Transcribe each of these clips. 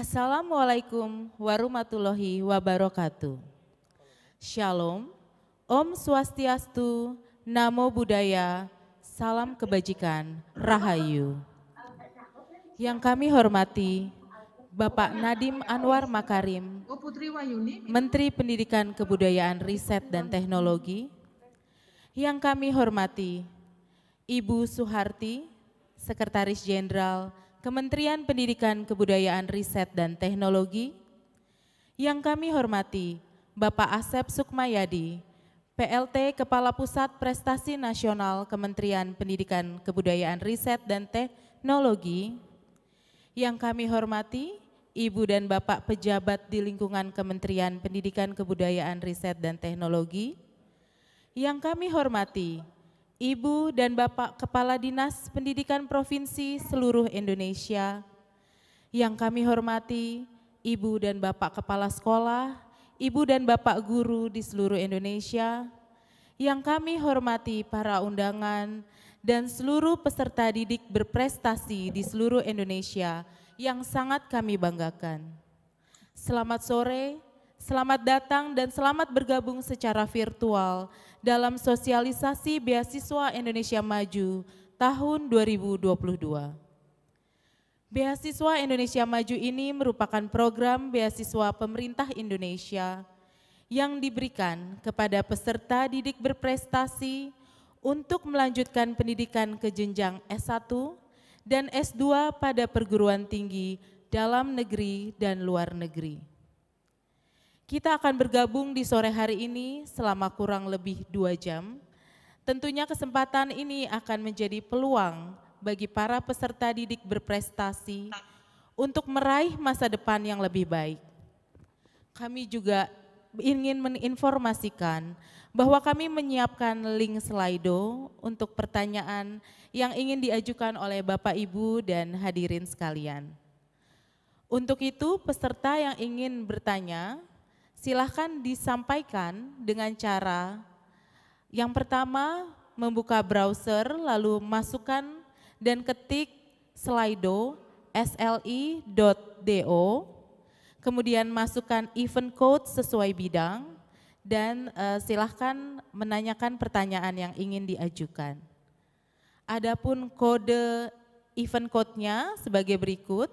Assalamualaikum warahmatullahi wabarakatuh. Shalom, Om Swastiastu, Namo Buddhaya, Salam Kebajikan, Rahayu. Yang kami hormati Bapak Nadim Anwar Makarim, Oh, Menteri Pendidikan Kebudayaan Riset dan Teknologi. Yang kami hormati Ibu Suharti, Sekretaris Jenderal Kementerian Pendidikan Kebudayaan Riset dan Teknologi. Yang kami hormati Bapak Asep Sukmayadi, PLT Kepala Pusat Prestasi Nasional Kementerian Pendidikan Kebudayaan Riset dan Teknologi. Yang kami hormati Ibu dan Bapak pejabat di lingkungan Kementerian Pendidikan Kebudayaan Riset dan Teknologi. Yang kami hormati Ibu dan Bapak Kepala Dinas Pendidikan Provinsi seluruh Indonesia. Yang kami hormati Ibu dan Bapak Kepala Sekolah, Ibu dan Bapak Guru di seluruh Indonesia. Yang kami hormati para undangan dan seluruh peserta didik berprestasi di seluruh Indonesia yang sangat kami banggakan. Selamat sore, selamat datang dan selamat bergabung secara virtual dalam sosialisasi beasiswa Indonesia Maju tahun 2022. Beasiswa Indonesia Maju ini merupakan program beasiswa pemerintah Indonesia yang diberikan kepada peserta didik berprestasi untuk melanjutkan pendidikan ke jenjang S1 dan S2 pada perguruan tinggi dalam negeri dan luar negeri. Kita akan bergabung di sore hari ini selama kurang lebih dua jam. Tentunya kesempatan ini akan menjadi peluang bagi para peserta didik berprestasi untuk meraih masa depan yang lebih baik. Kami juga ingin menginformasikan bahwa kami menyiapkan link Slido untuk pertanyaan yang ingin diajukan oleh Bapak Ibu dan hadirin sekalian. Untuk itu peserta yang ingin bertanya silahkan disampaikan dengan cara yang pertama membuka browser lalu masukkan dan ketik slido sli.do kemudian masukkan event code sesuai bidang dan uh, silahkan menanyakan pertanyaan yang ingin diajukan. Adapun kode event code-nya sebagai berikut.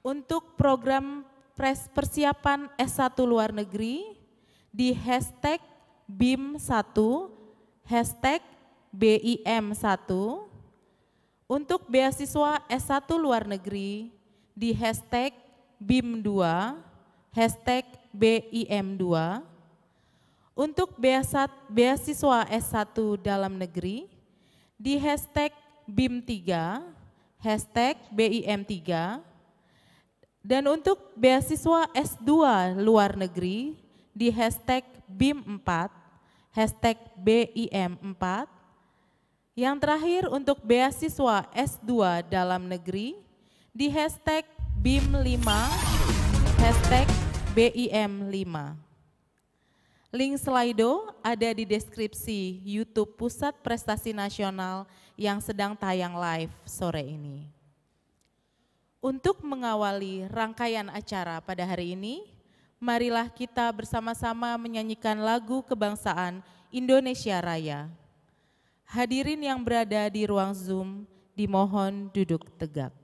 Untuk program persiapan S1 luar negeri di hashtag BIM1, hashtag BIM1. Untuk beasiswa S1 luar negeri di hashtag BIM2, hashtag BIM2. Untuk beasiswa S1 dalam negeri di hashtag BIM3, hashtag BIM3, dan untuk beasiswa S2 luar negeri di hashtag BIM4, hashtag BIM4. Yang terakhir untuk beasiswa S2 dalam negeri di hashtag BIM5, hashtag BIM5. Link Slido ada di deskripsi YouTube Pusat Prestasi Nasional yang sedang tayang live sore ini. Untuk mengawali rangkaian acara pada hari ini, marilah kita bersama-sama menyanyikan lagu kebangsaan Indonesia Raya. Hadirin yang berada di ruang Zoom, dimohon duduk tegak.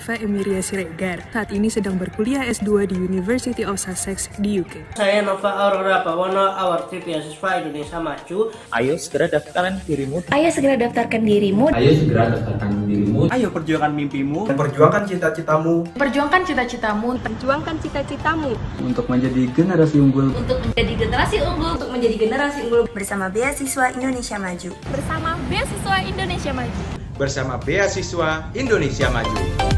Nadifa Emiria Siregar, saat ini sedang berkuliah S2 di University of Sussex di UK. Saya Nova Aurora Bawono, awardee beasiswa Indonesia Maju. Ayo segera daftarkan dirimu. Ayo segera daftarkan dirimu. Ayo segera daftarkan dirimu. Ayo perjuangkan mimpimu. Perjuangkan cita-citamu. Perjuangkan cita-citamu. Perjuangkan cita-citamu. Untuk menjadi generasi unggul. Untuk menjadi generasi unggul. Untuk menjadi generasi unggul. Bersama Beasiswa Indonesia Maju. Bersama Beasiswa Indonesia Maju. Bersama Beasiswa Indonesia Maju.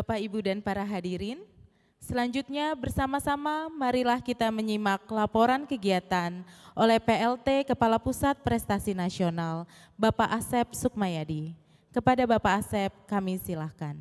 Bapak, Ibu, dan para hadirin, selanjutnya bersama-sama marilah kita menyimak laporan kegiatan oleh PLT Kepala Pusat Prestasi Nasional, Bapak Asep Sukmayadi. Kepada Bapak Asep, kami silahkan.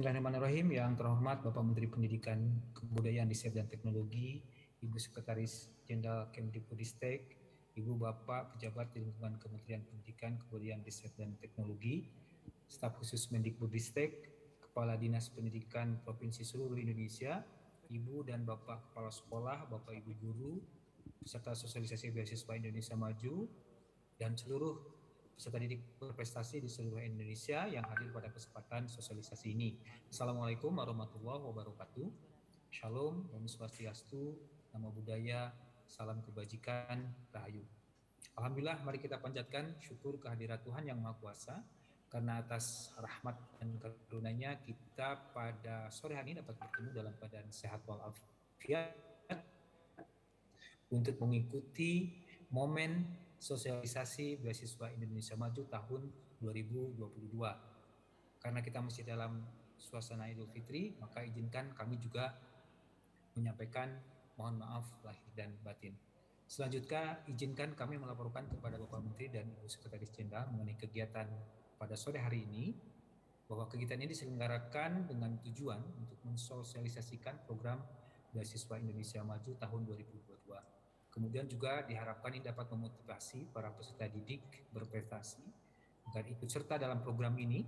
Bismillahirrahmanirrahim. Yang terhormat Bapak Menteri Pendidikan, Kebudayaan, Riset dan Teknologi, Ibu Sekretaris Jenderal Kemdikbudristek, Ibu Bapak pejabat di lingkungan Kementerian Pendidikan, Kebudayaan, Riset dan Teknologi, staf khusus Mendikbudristek, Kepala Dinas Pendidikan Provinsi seluruh Indonesia, Ibu dan Bapak Kepala Sekolah, Bapak Ibu Guru, peserta sosialisasi beasiswa Indonesia Maju, dan seluruh peserta didik berprestasi di seluruh Indonesia yang hadir pada kesempatan sosialisasi ini. Assalamualaikum warahmatullahi wabarakatuh. Shalom, Om Swastiastu, Nama Budaya, Salam Kebajikan, Rahayu. Alhamdulillah, mari kita panjatkan syukur kehadirat Tuhan Yang Maha Kuasa, karena atas rahmat dan karunia kita pada sore hari ini dapat bertemu dalam keadaan sehat walafiat untuk mengikuti momen sosialisasi beasiswa Indonesia Maju tahun 2022. Karena kita masih dalam suasana Idul Fitri, maka izinkan kami juga menyampaikan mohon maaf lahir dan batin. Selanjutnya, izinkan kami melaporkan kepada Bapak Menteri dan Ibu Sekretaris Jenderal mengenai kegiatan pada sore hari ini, bahwa kegiatan ini diselenggarakan dengan tujuan untuk mensosialisasikan program beasiswa Indonesia Maju tahun 2022 Kemudian juga diharapkan ini dapat memotivasi para peserta didik berprestasi agar ikut serta dalam program ini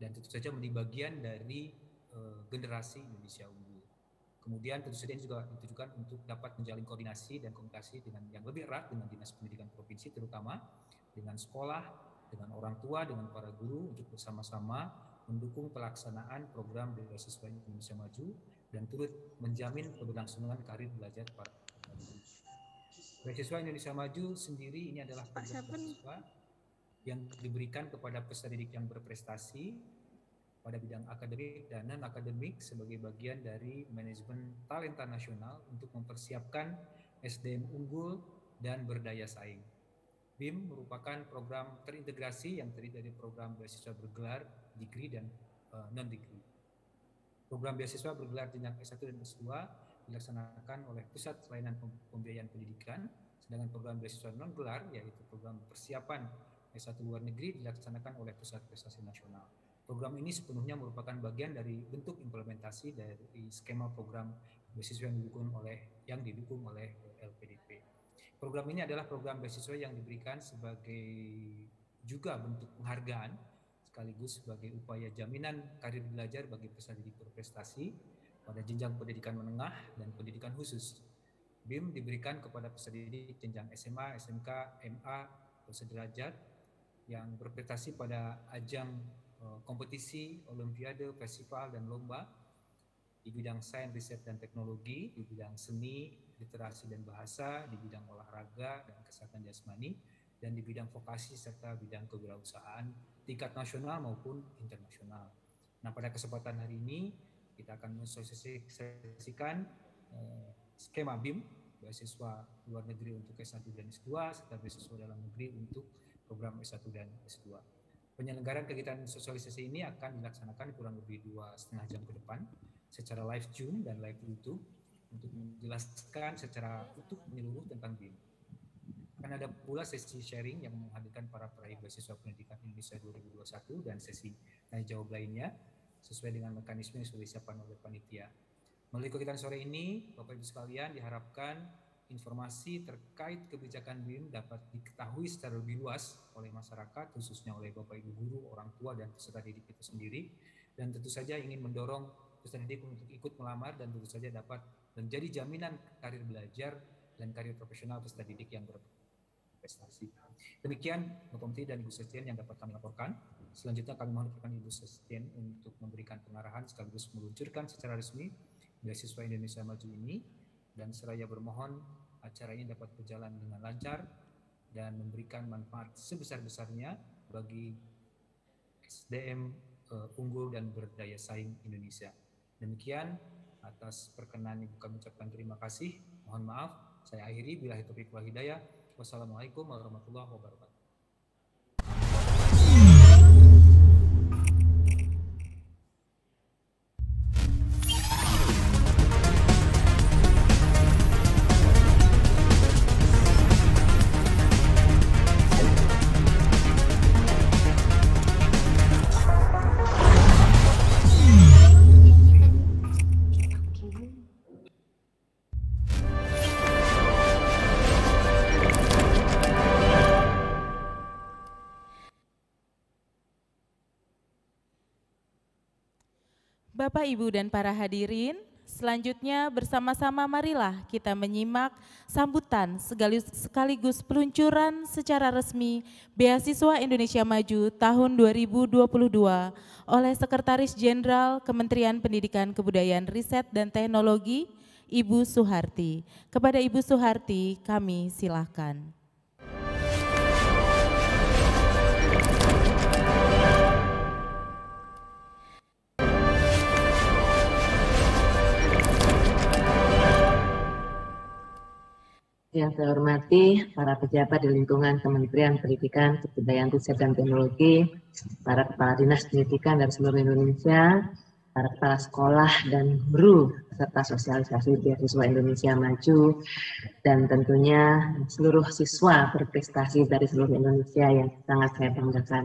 dan tentu saja menjadi bagian dari uh, generasi Indonesia unggul. Kemudian tentu saja ini juga ditujukan untuk dapat menjalin koordinasi dan komunikasi dengan yang lebih erat dengan Dinas Pendidikan Provinsi terutama dengan sekolah, dengan orang tua, dengan para guru untuk bersama-sama mendukung pelaksanaan program beasiswa Indonesia Maju dan turut menjamin keberlangsungan karir belajar para Beasiswa Indonesia Maju sendiri ini adalah program beasiswa yang diberikan kepada peserta didik yang berprestasi pada bidang akademik dan non akademik sebagai bagian dari manajemen talenta nasional untuk mempersiapkan SDM unggul dan berdaya saing. BIM merupakan program terintegrasi yang terdiri dari program beasiswa bergelar, degree dan uh, non degree. Program beasiswa bergelar jenjang S1 dan S2 dilaksanakan oleh Pusat Layanan Pembiayaan Pendidikan, sedangkan program beasiswa non gelar yaitu program persiapan S1 luar negeri dilaksanakan oleh Pusat Prestasi Nasional. Program ini sepenuhnya merupakan bagian dari bentuk implementasi dari skema program beasiswa yang didukung oleh yang didukung oleh LPDP. Program ini adalah program beasiswa yang diberikan sebagai juga bentuk penghargaan sekaligus sebagai upaya jaminan karir belajar bagi peserta didik berprestasi pada jenjang pendidikan menengah dan pendidikan khusus. BIM diberikan kepada peserta jenjang SMA, SMK, MA, sederajat yang berprestasi pada ajang uh, kompetisi, olimpiade, festival, dan lomba di bidang sains, riset, dan teknologi, di bidang seni, literasi, dan bahasa, di bidang olahraga dan kesehatan jasmani, dan di bidang vokasi serta bidang kewirausahaan tingkat nasional maupun internasional. Nah, pada kesempatan hari ini kita akan mensosialisasikan eh, skema BIM beasiswa luar negeri untuk S1 dan S2 serta beasiswa dalam negeri untuk program S1 dan S2. Penyelenggaraan kegiatan sosialisasi ini akan dilaksanakan kurang lebih dua setengah jam ke depan secara live Zoom dan live YouTube untuk menjelaskan secara utuh menyeluruh tentang BIM. Akan ada pula sesi sharing yang menghadirkan para peraih beasiswa pendidikan Indonesia 2021 dan sesi tanya jawab lainnya sesuai dengan mekanisme yang sudah disiapkan oleh panitia. Melalui kegiatan sore ini, Bapak Ibu sekalian diharapkan informasi terkait kebijakan BIM dapat diketahui secara lebih luas oleh masyarakat, khususnya oleh Bapak Ibu guru, orang tua, dan peserta didik itu sendiri. Dan tentu saja ingin mendorong peserta didik untuk ikut melamar dan tentu saja dapat menjadi jaminan karir belajar dan karir profesional peserta didik yang ber prestasi. Demikian Bapak Menteri dan Ibu Sekjen yang dapat kami laporkan. Selanjutnya kami mohon Ibu Sekjen untuk memberikan pengarahan sekaligus meluncurkan secara resmi beasiswa Indonesia Maju ini dan seraya bermohon acara ini dapat berjalan dengan lancar dan memberikan manfaat sebesar-besarnya bagi SDM uh, eh, unggul dan berdaya saing Indonesia. Demikian atas perkenan Ibu kami ucapkan terima kasih. Mohon maaf, saya akhiri bila wal hidayah. Wassalamualaikum warahmatullahi wabarakatuh. Bapak, Ibu, dan para hadirin, selanjutnya bersama-sama marilah kita menyimak sambutan sekaligus peluncuran secara resmi Beasiswa Indonesia Maju tahun 2022 oleh Sekretaris Jenderal Kementerian Pendidikan Kebudayaan Riset dan Teknologi, Ibu Suharti. Kepada Ibu Suharti, kami silahkan. Yang saya hormati para pejabat di lingkungan Kementerian Pendidikan, Kebudayaan, Riset, dan Teknologi, para kepala dinas pendidikan dari seluruh Indonesia, para kepala sekolah dan guru serta sosialisasi beasiswa Indonesia Maju, dan tentunya seluruh siswa berprestasi dari seluruh Indonesia yang sangat saya banggakan.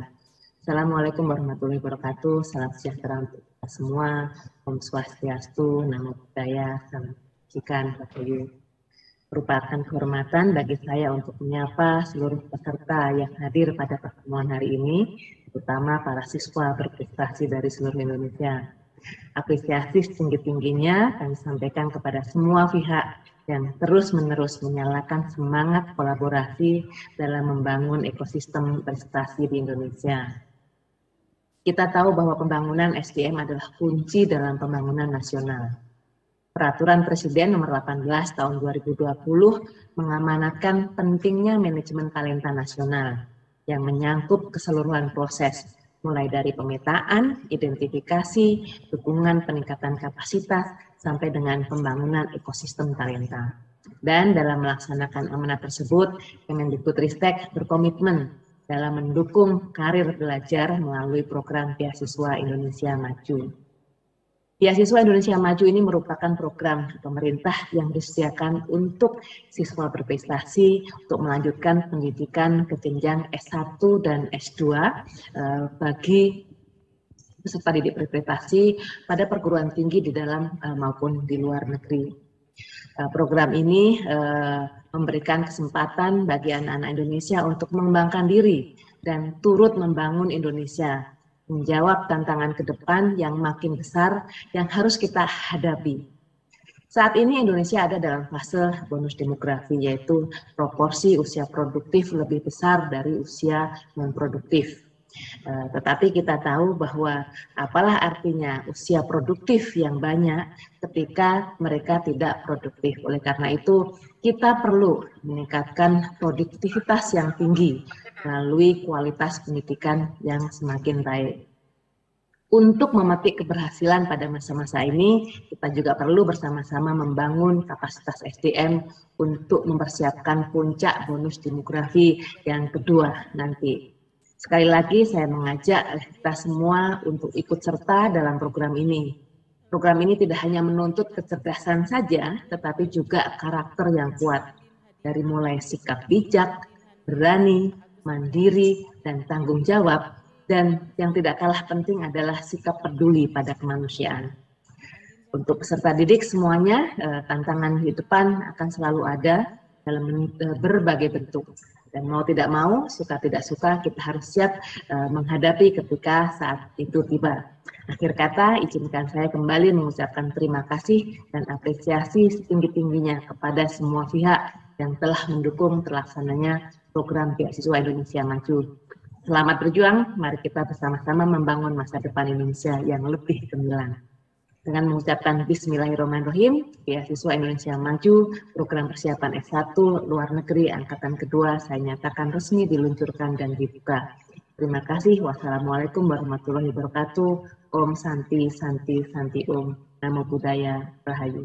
Assalamualaikum warahmatullahi wabarakatuh. Salam sejahtera untuk kita semua. Om Swastiastu, Namo Buddhaya, Salam Cikan, Rahayu merupakan kehormatan bagi saya untuk menyapa seluruh peserta yang hadir pada pertemuan hari ini, terutama para siswa berprestasi dari seluruh Indonesia. Apresiasi setinggi-tingginya kami sampaikan kepada semua pihak yang terus-menerus menyalakan semangat kolaborasi dalam membangun ekosistem prestasi di Indonesia. Kita tahu bahwa pembangunan SDM adalah kunci dalam pembangunan nasional Peraturan Presiden nomor 18 tahun 2020 mengamanatkan pentingnya manajemen talenta nasional yang menyangkut keseluruhan proses mulai dari pemetaan, identifikasi, dukungan peningkatan kapasitas, sampai dengan pembangunan ekosistem talenta. Dan dalam melaksanakan amanat tersebut, Kemendikbudristek berkomitmen dalam mendukung karir belajar melalui program beasiswa Indonesia Maju. Beasiswa Indonesia Maju ini merupakan program pemerintah yang disediakan untuk siswa berprestasi untuk melanjutkan pendidikan ke jenjang S1 dan S2 uh, bagi peserta didik berprestasi pada perguruan tinggi di dalam uh, maupun di luar negeri. Uh, program ini memberikan kesempatan bagi anak-anak Indonesia untuk mengembangkan diri dan turut membangun Indonesia, menjawab tantangan ke depan yang makin besar yang harus kita hadapi. Saat ini Indonesia ada dalam fase bonus demografi, yaitu proporsi usia produktif lebih besar dari usia non produktif. Eh, tetapi kita tahu bahwa apalah artinya usia produktif yang banyak ketika mereka tidak produktif. Oleh karena itu, kita perlu meningkatkan produktivitas yang tinggi melalui kualitas pendidikan yang semakin baik. Untuk memetik keberhasilan pada masa-masa ini, kita juga perlu bersama-sama membangun kapasitas SDM untuk mempersiapkan puncak bonus demografi yang kedua nanti. Sekali lagi saya mengajak kita semua untuk ikut serta dalam program ini. Program ini tidak hanya menuntut kecerdasan saja, tetapi juga karakter yang kuat. Dari mulai sikap bijak, berani, mandiri, dan tanggung jawab, dan yang tidak kalah penting adalah sikap peduli pada kemanusiaan. Untuk peserta didik semuanya, eh, tantangan di depan akan selalu ada dalam eh, berbagai bentuk dan mau tidak mau, suka tidak suka, kita harus siap uh, menghadapi ketika saat itu tiba. Akhir kata, izinkan saya kembali mengucapkan terima kasih dan apresiasi setinggi-tingginya kepada semua pihak yang telah mendukung terlaksananya program Beasiswa Indonesia Maju. Selamat berjuang, mari kita bersama-sama membangun masa depan Indonesia yang lebih gemilang dengan mengucapkan Bismillahirrahmanirrahim, Beasiswa Indonesia Maju, program persiapan S1 luar negeri angkatan kedua saya nyatakan resmi diluncurkan dan dibuka. Terima kasih. Wassalamualaikum warahmatullahi wabarakatuh. Om Santi, Santi, Santi Om. Namo Buddhaya, Rahayu.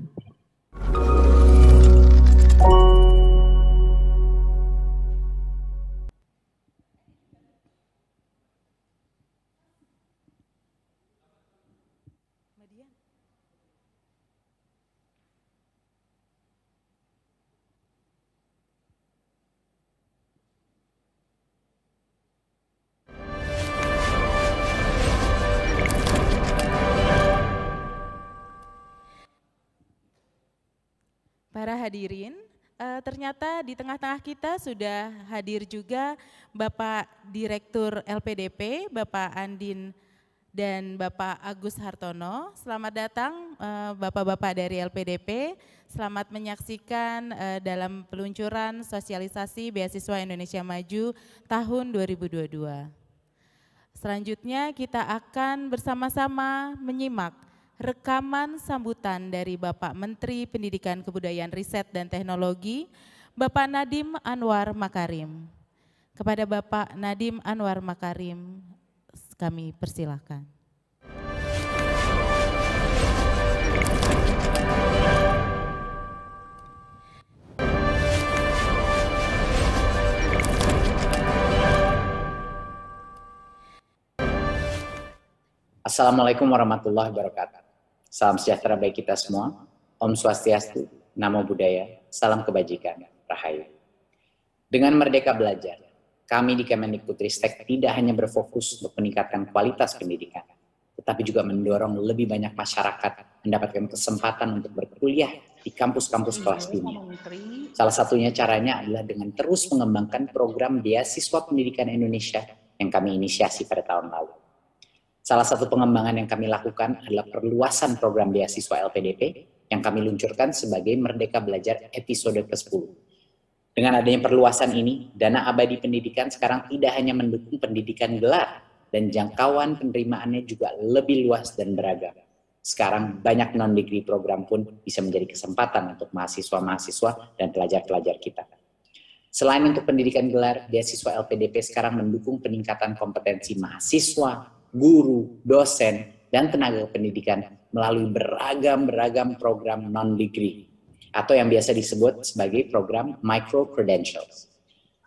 Para hadirin, uh, ternyata di tengah-tengah kita sudah hadir juga Bapak Direktur LPDP, Bapak Andin dan Bapak Agus Hartono. Selamat datang uh, Bapak-Bapak dari LPDP. Selamat menyaksikan uh, dalam peluncuran sosialisasi Beasiswa Indonesia Maju tahun 2022. Selanjutnya kita akan bersama-sama menyimak rekaman sambutan dari Bapak Menteri Pendidikan Kebudayaan Riset dan Teknologi, Bapak Nadim Anwar Makarim. Kepada Bapak Nadim Anwar Makarim, kami persilahkan. Assalamualaikum warahmatullahi wabarakatuh. Salam sejahtera bagi kita semua. Om Swastiastu, Namo Buddhaya, Salam Kebajikan, Rahayu. Dengan Merdeka Belajar, kami di Kemendikbudristek tidak hanya berfokus untuk meningkatkan kualitas pendidikan, tetapi juga mendorong lebih banyak masyarakat mendapatkan kesempatan untuk berkuliah di kampus-kampus kelas dunia. Salah satunya caranya adalah dengan terus mengembangkan program beasiswa pendidikan Indonesia yang kami inisiasi pada tahun lalu. Salah satu pengembangan yang kami lakukan adalah perluasan program beasiswa LPDP yang kami luncurkan sebagai Merdeka Belajar episode ke-10. Dengan adanya perluasan ini, dana abadi pendidikan sekarang tidak hanya mendukung pendidikan gelar, dan jangkauan penerimaannya juga lebih luas dan beragam. Sekarang banyak non-degree program pun bisa menjadi kesempatan untuk mahasiswa-mahasiswa dan pelajar-pelajar kita. Selain untuk pendidikan gelar, beasiswa LPDP sekarang mendukung peningkatan kompetensi mahasiswa, guru, dosen, dan tenaga pendidikan melalui beragam-beragam program non-degree atau yang biasa disebut sebagai program micro credentials.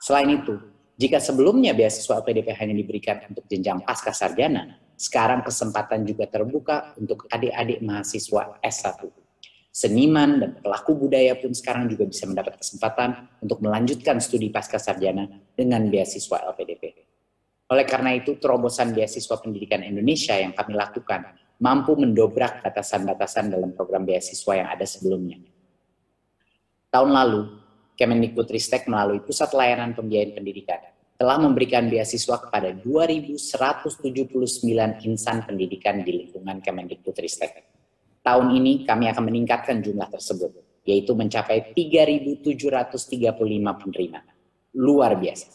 Selain itu, jika sebelumnya beasiswa LPDP hanya diberikan untuk jenjang pasca sarjana, sekarang kesempatan juga terbuka untuk adik-adik mahasiswa S1. Seniman dan pelaku budaya pun sekarang juga bisa mendapat kesempatan untuk melanjutkan studi pasca sarjana dengan beasiswa LPDP. Oleh karena itu, terobosan beasiswa pendidikan Indonesia yang kami lakukan mampu mendobrak batasan-batasan dalam program beasiswa yang ada sebelumnya. Tahun lalu, Kemendikbudristek melalui Pusat Layanan Pembiayaan Pendidikan telah memberikan beasiswa kepada 2.179 insan pendidikan di lingkungan Kemendikbudristek. Tahun ini kami akan meningkatkan jumlah tersebut, yaitu mencapai 3.735 penerima. Luar biasa.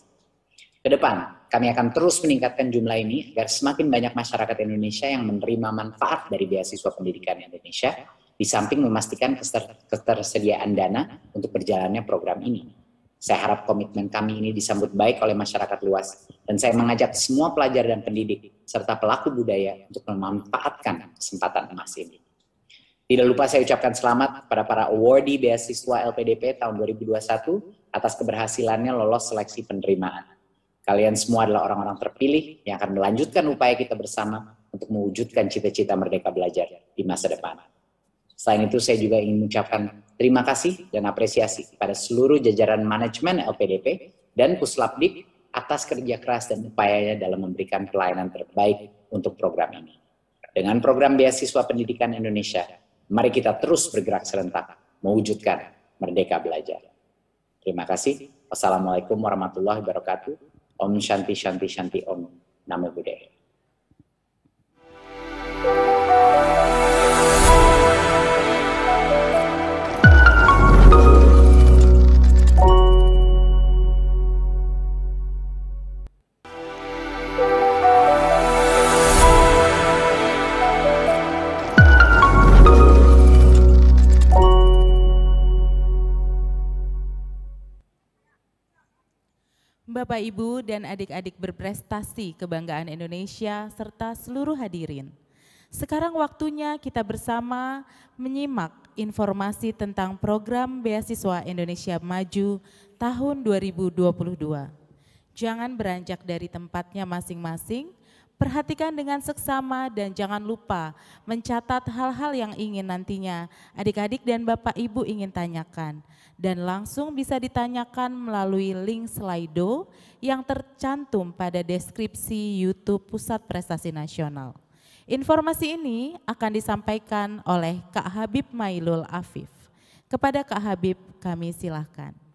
Ke depan, kami akan terus meningkatkan jumlah ini agar semakin banyak masyarakat Indonesia yang menerima manfaat dari beasiswa pendidikan Indonesia, di samping memastikan ketersediaan dana untuk berjalannya program ini. Saya harap komitmen kami ini disambut baik oleh masyarakat luas, dan saya mengajak semua pelajar dan pendidik, serta pelaku budaya untuk memanfaatkan kesempatan emas ini. Tidak lupa saya ucapkan selamat pada para awardee beasiswa LPDP tahun 2021 atas keberhasilannya lolos seleksi penerimaan. Kalian semua adalah orang-orang terpilih yang akan melanjutkan upaya kita bersama untuk mewujudkan cita-cita merdeka belajar di masa depan. Selain itu, saya juga ingin mengucapkan terima kasih dan apresiasi kepada seluruh jajaran manajemen LPDP dan Puslapdik atas kerja keras dan upayanya dalam memberikan pelayanan terbaik untuk program ini. Dengan program beasiswa pendidikan Indonesia, mari kita terus bergerak serentak mewujudkan merdeka belajar. Terima kasih. Wassalamualaikum warahmatullahi wabarakatuh. Om Shanti Shanti Shanti Om. Namo Buddhaya. Bapak, Ibu, dan adik-adik berprestasi kebanggaan Indonesia, serta seluruh hadirin. Sekarang waktunya kita bersama menyimak informasi tentang program Beasiswa Indonesia Maju tahun 2022. Jangan beranjak dari tempatnya masing-masing, Perhatikan dengan seksama dan jangan lupa mencatat hal-hal yang ingin nantinya adik-adik dan bapak ibu ingin tanyakan. Dan langsung bisa ditanyakan melalui link Slido yang tercantum pada deskripsi YouTube Pusat Prestasi Nasional. Informasi ini akan disampaikan oleh Kak Habib Mailul Afif. Kepada Kak Habib kami silahkan.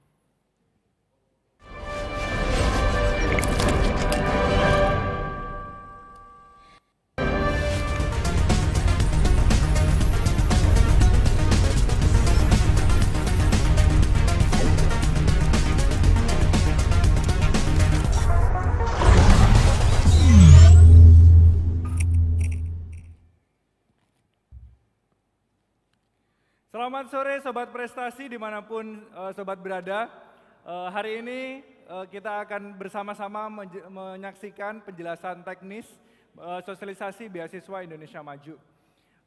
Selamat sore Sobat Prestasi di mana pun uh, Sobat berada. Uh, hari ini uh, kita akan bersama-sama menyaksikan penjelasan teknis uh, sosialisasi beasiswa Indonesia Maju.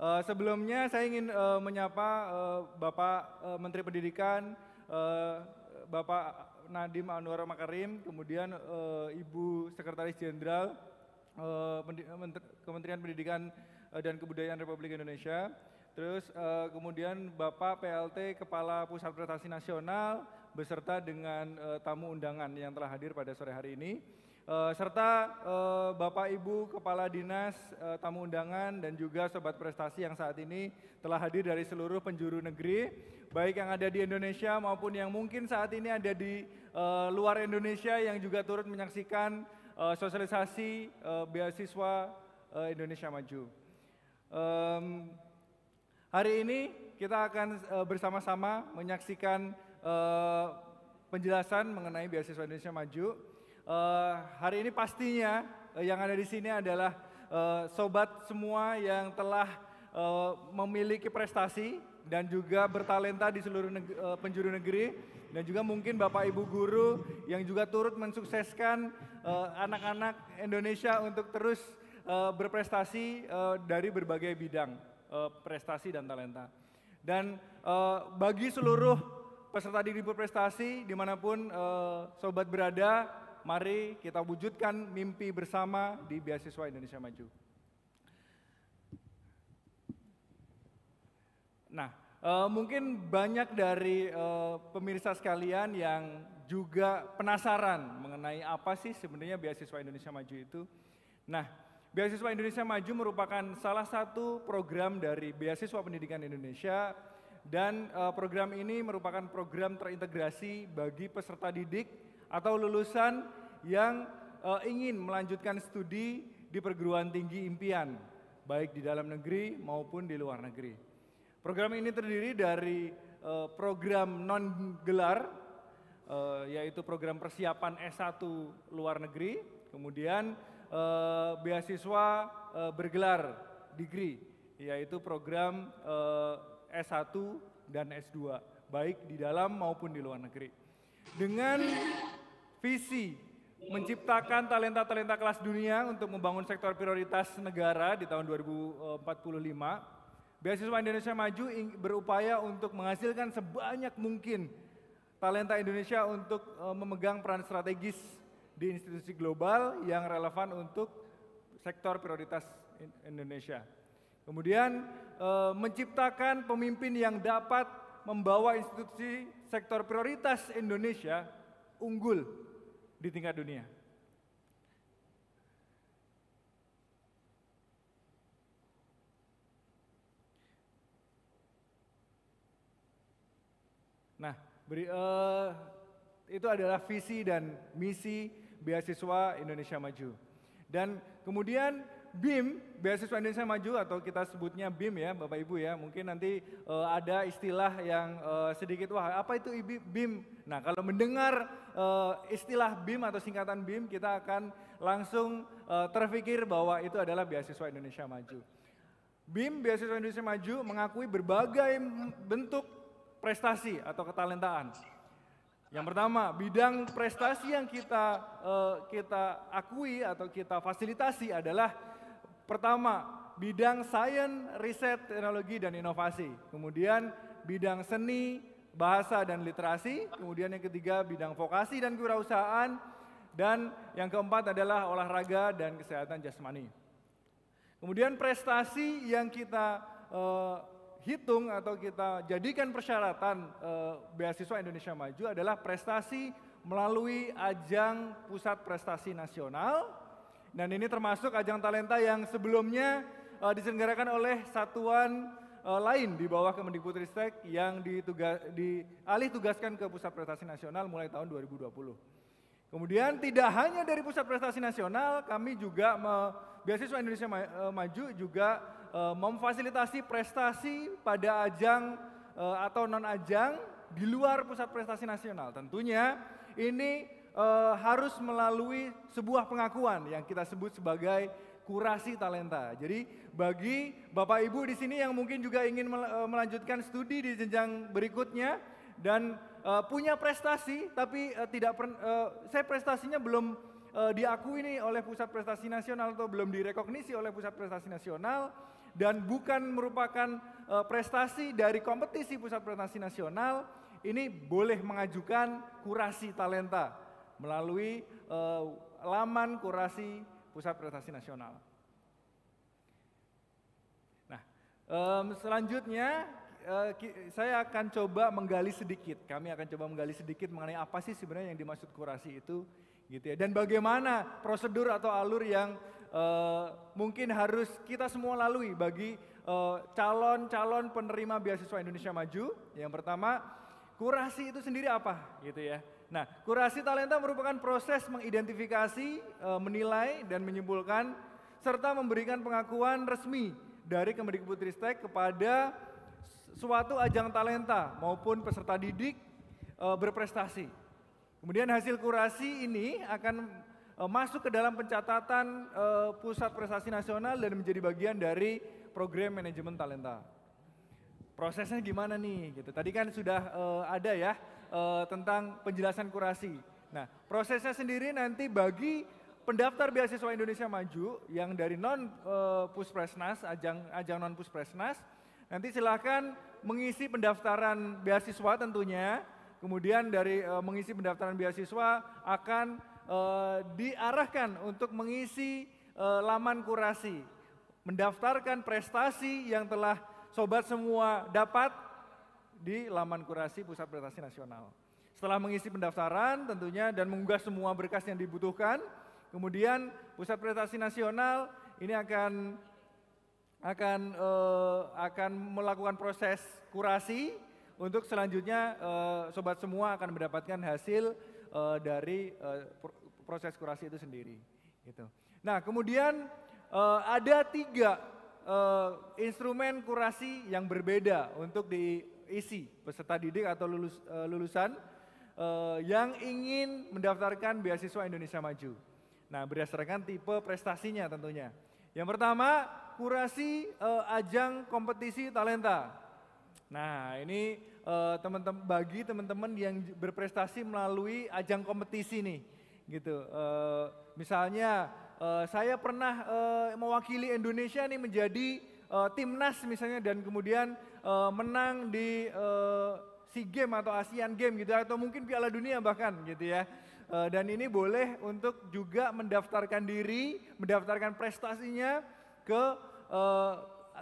Uh, sebelumnya saya ingin uh, menyapa uh, Bapak uh, Menteri Pendidikan, uh, Bapak Nadim Anwar Makarim, kemudian uh, Ibu Sekretaris Jenderal uh, Kementerian Pendidikan dan Kebudayaan Republik Indonesia, Terus uh, kemudian Bapak PLT Kepala Pusat Prestasi Nasional beserta dengan uh, tamu undangan yang telah hadir pada sore hari ini. Uh, serta uh, Bapak Ibu Kepala Dinas uh, tamu undangan dan juga sobat prestasi yang saat ini telah hadir dari seluruh penjuru negeri, baik yang ada di Indonesia maupun yang mungkin saat ini ada di uh, luar Indonesia yang juga turut menyaksikan uh, sosialisasi uh, beasiswa uh, Indonesia Maju. Um, Hari ini kita akan uh, bersama-sama menyaksikan uh, penjelasan mengenai beasiswa Indonesia Maju. Uh, hari ini pastinya yang ada di sini adalah sobat semua yang telah memiliki prestasi dan juga bertalenta di seluruh uh, penjuru negeri dan juga mungkin Bapak Ibu guru yang juga turut mensukseskan anak-anak Indonesia untuk terus berprestasi dari berbagai bidang uh, prestasi dan talenta. Dan uh, bagi seluruh peserta diri berprestasi di mana pun uh, sobat berada, mari kita wujudkan mimpi bersama di Beasiswa Indonesia Maju. Nah, uh, mungkin banyak dari uh, pemirsa sekalian yang juga penasaran mengenai apa sih sebenarnya Beasiswa Indonesia Maju itu. Nah, beasiswa Indonesia Maju merupakan salah satu program dari beasiswa pendidikan Indonesia dan uh, program ini merupakan program terintegrasi bagi peserta didik atau lulusan yang uh, ingin melanjutkan studi di perguruan tinggi impian, baik di dalam negeri maupun di luar negeri. Program ini terdiri dari uh, program non gelar, yaitu program persiapan S1 luar negeri, kemudian uh, beasiswa uh, bergelar degree, yaitu program uh, S1 dan S2, baik di dalam maupun di luar negeri. Dengan visi menciptakan talenta-talenta kelas dunia untuk membangun sektor prioritas negara di tahun 2045, Beasiswa Indonesia Maju berupaya untuk menghasilkan sebanyak mungkin talenta Indonesia untuk memegang peran strategis di institusi global yang relevan untuk sektor prioritas Indonesia. Kemudian uh, menciptakan pemimpin yang dapat membawa institusi sektor prioritas Indonesia unggul di tingkat dunia. Nah, beri, uh, itu adalah visi dan misi beasiswa Indonesia Maju. Dan kemudian BIM, Beasiswa Indonesia Maju atau kita sebutnya BIM ya Bapak Ibu ya, mungkin nanti uh, ada istilah yang uh, sedikit, wah apa itu BIM? Nah kalau mendengar uh, istilah BIM atau singkatan BIM, kita akan langsung uh, terpikir bahwa itu adalah Beasiswa Indonesia Maju. BIM, Beasiswa Indonesia Maju mengakui berbagai bentuk prestasi atau ketalentaan. Yang pertama, bidang prestasi yang kita uh, kita akui atau kita fasilitasi adalah pertama, bidang sains, riset, teknologi dan inovasi. Kemudian bidang seni, bahasa dan literasi, kemudian yang ketiga bidang vokasi dan kewirausahaan dan yang keempat adalah olahraga dan kesehatan jasmani. Kemudian prestasi yang kita uh, hitung atau kita jadikan persyaratan e, beasiswa Indonesia Maju adalah prestasi melalui ajang pusat prestasi nasional dan ini termasuk ajang talenta yang sebelumnya e, diselenggarakan oleh satuan e, lain di bawah Kemendikbudristek yang ditugas, dialih tugaskan ke pusat prestasi nasional mulai tahun 2020. Kemudian tidak hanya dari pusat prestasi nasional, kami juga me, beasiswa Indonesia Maju juga memfasilitasi prestasi pada ajang uh, atau non ajang di luar pusat prestasi nasional. Tentunya ini uh, harus melalui sebuah pengakuan yang kita sebut sebagai kurasi talenta. Jadi bagi Bapak Ibu di sini yang mungkin juga ingin melanjutkan studi di jenjang berikutnya dan uh, punya prestasi tapi uh, tidak uh, saya prestasinya belum uh, diakui nih oleh pusat prestasi nasional atau belum direkognisi oleh pusat prestasi nasional dan bukan merupakan uh, prestasi dari kompetisi pusat prestasi nasional, ini boleh mengajukan kurasi talenta melalui uh, laman kurasi pusat prestasi nasional. Nah, selanjutnya uh, saya akan coba menggali sedikit. Kami akan coba menggali sedikit mengenai apa sih sebenarnya yang dimaksud kurasi itu, gitu ya. Dan bagaimana prosedur atau alur yang uh, mungkin harus kita semua lalui bagi eh, calon-calon uh, penerima beasiswa Indonesia Maju. Yang pertama, kurasi itu sendiri apa gitu ya. Nah, kurasi talenta merupakan proses mengidentifikasi, uh, menilai dan menyimpulkan serta memberikan pengakuan resmi dari Kemendikbudristek kepada suatu ajang talenta maupun peserta didik uh, berprestasi. Kemudian hasil kurasi ini akan masuk ke dalam pencatatan uh, pusat prestasi nasional dan menjadi bagian dari program manajemen talenta. Prosesnya gimana nih? Gitu. Tadi kan sudah uh, ada ya tentang penjelasan kurasi. Nah, prosesnya sendiri nanti bagi pendaftar beasiswa Indonesia Maju yang dari non uh, Puspresnas, ajang ajang non Puspresnas, nanti silakan mengisi pendaftaran beasiswa tentunya. Kemudian dari uh, mengisi pendaftaran beasiswa akan uh, diarahkan untuk mengisi uh, laman kurasi, mendaftarkan prestasi yang telah sobat semua dapat di laman kurasi Pusat Prestasi Nasional. Setelah mengisi pendaftaran tentunya dan mengunggah semua berkas yang dibutuhkan, kemudian Pusat Prestasi Nasional ini akan akan uh, akan melakukan proses kurasi untuk selanjutnya uh, sobat semua akan mendapatkan hasil uh, dari uh, proses kurasi itu sendiri. Gitu. Nah kemudian uh, ada tiga uh, instrumen kurasi yang berbeda untuk diisi peserta didik atau lulus, uh, lulusan uh, yang ingin mendaftarkan beasiswa Indonesia Maju. Nah berdasarkan tipe prestasinya tentunya. Yang pertama kurasi uh, ajang kompetisi talenta. Nah, ini uh, teman-teman bagi teman-teman yang berprestasi melalui ajang kompetisi nih, gitu. Uh, misalnya uh, saya pernah uh, mewakili Indonesia nih menjadi uh, timnas misalnya dan kemudian uh, menang di uh, SEA Games atau ASEAN Games gitu atau mungkin Piala Dunia bahkan gitu ya. dan ini boleh untuk juga mendaftarkan diri, mendaftarkan prestasinya ke uh,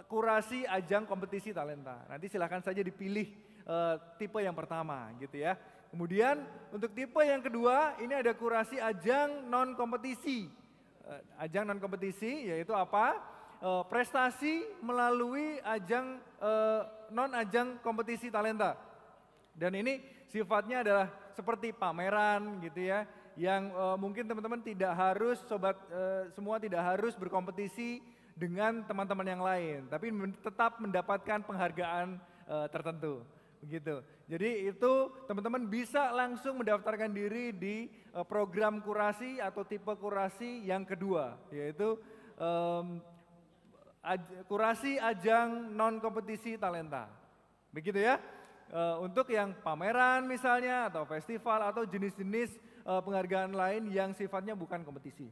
kurasi ajang kompetisi talenta. Nanti silahkan saja dipilih uh, tipe yang pertama gitu ya. Kemudian untuk tipe yang kedua ini ada kurasi ajang non kompetisi. Uh, ajang non kompetisi yaitu apa? Uh, prestasi melalui ajang uh, non ajang kompetisi talenta. Dan ini sifatnya adalah seperti pameran gitu ya, yang uh, mungkin teman-teman tidak harus sobat uh, semua tidak harus berkompetisi dengan teman-teman yang lain, tapi tetap mendapatkan penghargaan uh, tertentu. Begitu. Jadi itu teman-teman bisa langsung mendaftarkan diri di uh, program kurasi atau tipe kurasi yang kedua, yaitu um, aj kurasi ajang non kompetisi talenta. Begitu ya. Uh, untuk yang pameran misalnya atau festival atau jenis-jenis uh, penghargaan lain yang sifatnya bukan kompetisi.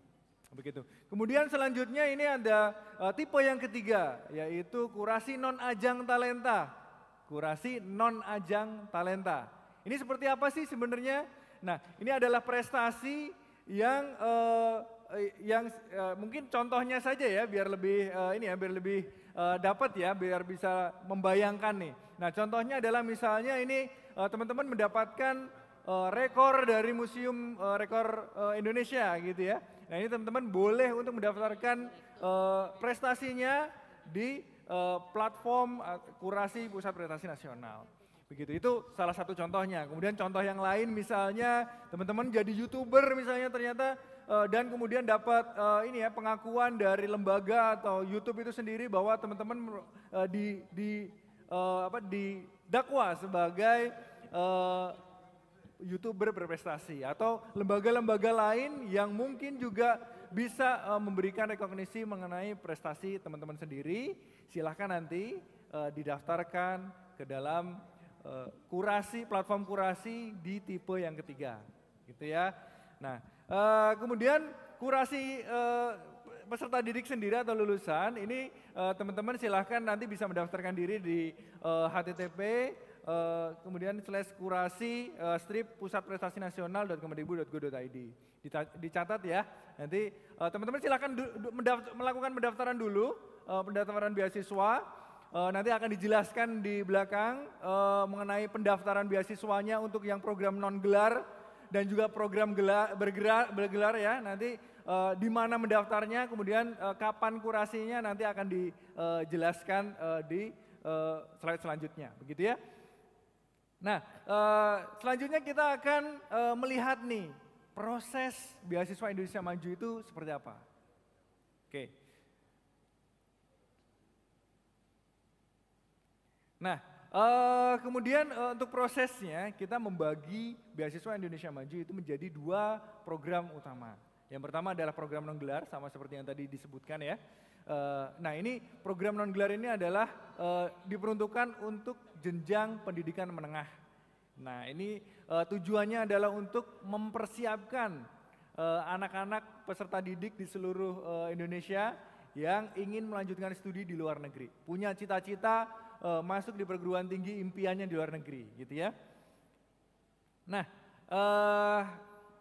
Begitu. Kemudian selanjutnya ini ada tipe yang ketiga yaitu kurasi non ajang talenta. Kurasi non ajang talenta. Ini seperti apa sih sebenarnya? Nah, ini adalah prestasi yang uh, yang uh, mungkin contohnya saja ya biar lebih uh, ini ya biar lebih uh, dapat ya biar bisa membayangkan nih. Nah, contohnya adalah misalnya ini teman-teman mendapatkan uh, rekor dari Museum uh, Rekor uh, Indonesia gitu ya. Nah ini teman-teman boleh untuk mendaftarkan uh, prestasinya di uh, platform uh, kurasi Pusat Prestasi Nasional. Begitu, itu salah satu contohnya. Kemudian contoh yang lain misalnya teman-teman jadi youtuber misalnya ternyata uh, dan kemudian dapat ini ya pengakuan dari lembaga atau YouTube itu sendiri bahwa teman-teman di di uh, apa didakwa sebagai youtuber berprestasi atau lembaga-lembaga lain yang mungkin juga bisa memberikan rekognisi mengenai prestasi teman-teman sendiri, silahkan nanti uh, didaftarkan ke dalam uh, kurasi platform kurasi di tipe yang ketiga, gitu ya. Nah, uh, kemudian kurasi uh, peserta didik sendiri atau lulusan ini teman-teman uh, silahkan nanti bisa mendaftarkan diri di uh, http uh, kemudian slash kurasi uh, strip pusat prestasi nasional kemendikbud.go.id. Dicatat ya, nanti uh, teman-teman silakan melakukan pendaftaran dulu, uh, pendaftaran beasiswa. Uh, nanti akan dijelaskan di belakang uh, mengenai pendaftaran beasiswanya untuk yang program non gelar dan juga program gelar, bergelar, bergelar ya. Nanti di mana mendaftarnya, kemudian kapan kurasinya nanti akan dijelaskan di slide selanjutnya, begitu ya. Nah, selanjutnya kita akan melihat nih proses beasiswa Indonesia Maju itu seperti apa. Oke. Nah, uh, kemudian uh, untuk prosesnya kita membagi beasiswa Indonesia Maju itu menjadi dua program utama. Yang pertama adalah program non gelar sama seperti yang tadi disebutkan ya. Uh, nah ini program non gelar ini adalah uh, diperuntukkan untuk jenjang pendidikan menengah. Nah ini uh, tujuannya adalah untuk mempersiapkan anak-anak peserta didik di seluruh uh, Indonesia yang ingin melanjutkan studi di luar negeri. Punya cita-cita uh, masuk di perguruan tinggi impiannya di luar negeri gitu ya. Nah uh,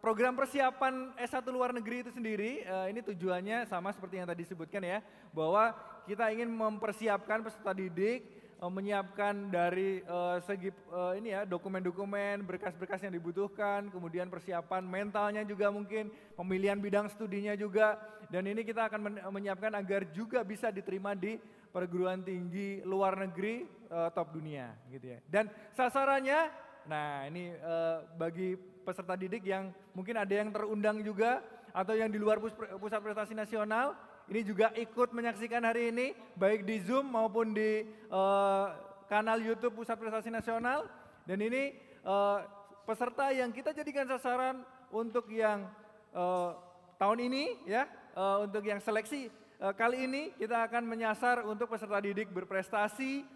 program persiapan S1 luar negeri itu sendiri uh, ini tujuannya sama seperti yang tadi disebutkan ya. Bahwa kita ingin mempersiapkan peserta didik menyiapkan dari uh, segi uh, ini ya dokumen-dokumen, berkas-berkas yang dibutuhkan, kemudian persiapan mentalnya juga mungkin, pemilihan bidang studinya juga, dan ini kita akan men menyiapkan agar juga bisa diterima di perguruan tinggi luar negeri uh, top dunia gitu ya. Dan sasarannya, nah ini uh, bagi peserta didik yang mungkin ada yang terundang juga atau yang di luar pusat prestasi nasional ini juga ikut menyaksikan hari ini baik di Zoom maupun di uh, kanal YouTube Pusat Prestasi Nasional dan ini uh, peserta yang kita jadikan sasaran untuk yang uh, tahun ini ya uh, untuk yang seleksi kali ini kita akan menyasar untuk peserta didik berprestasi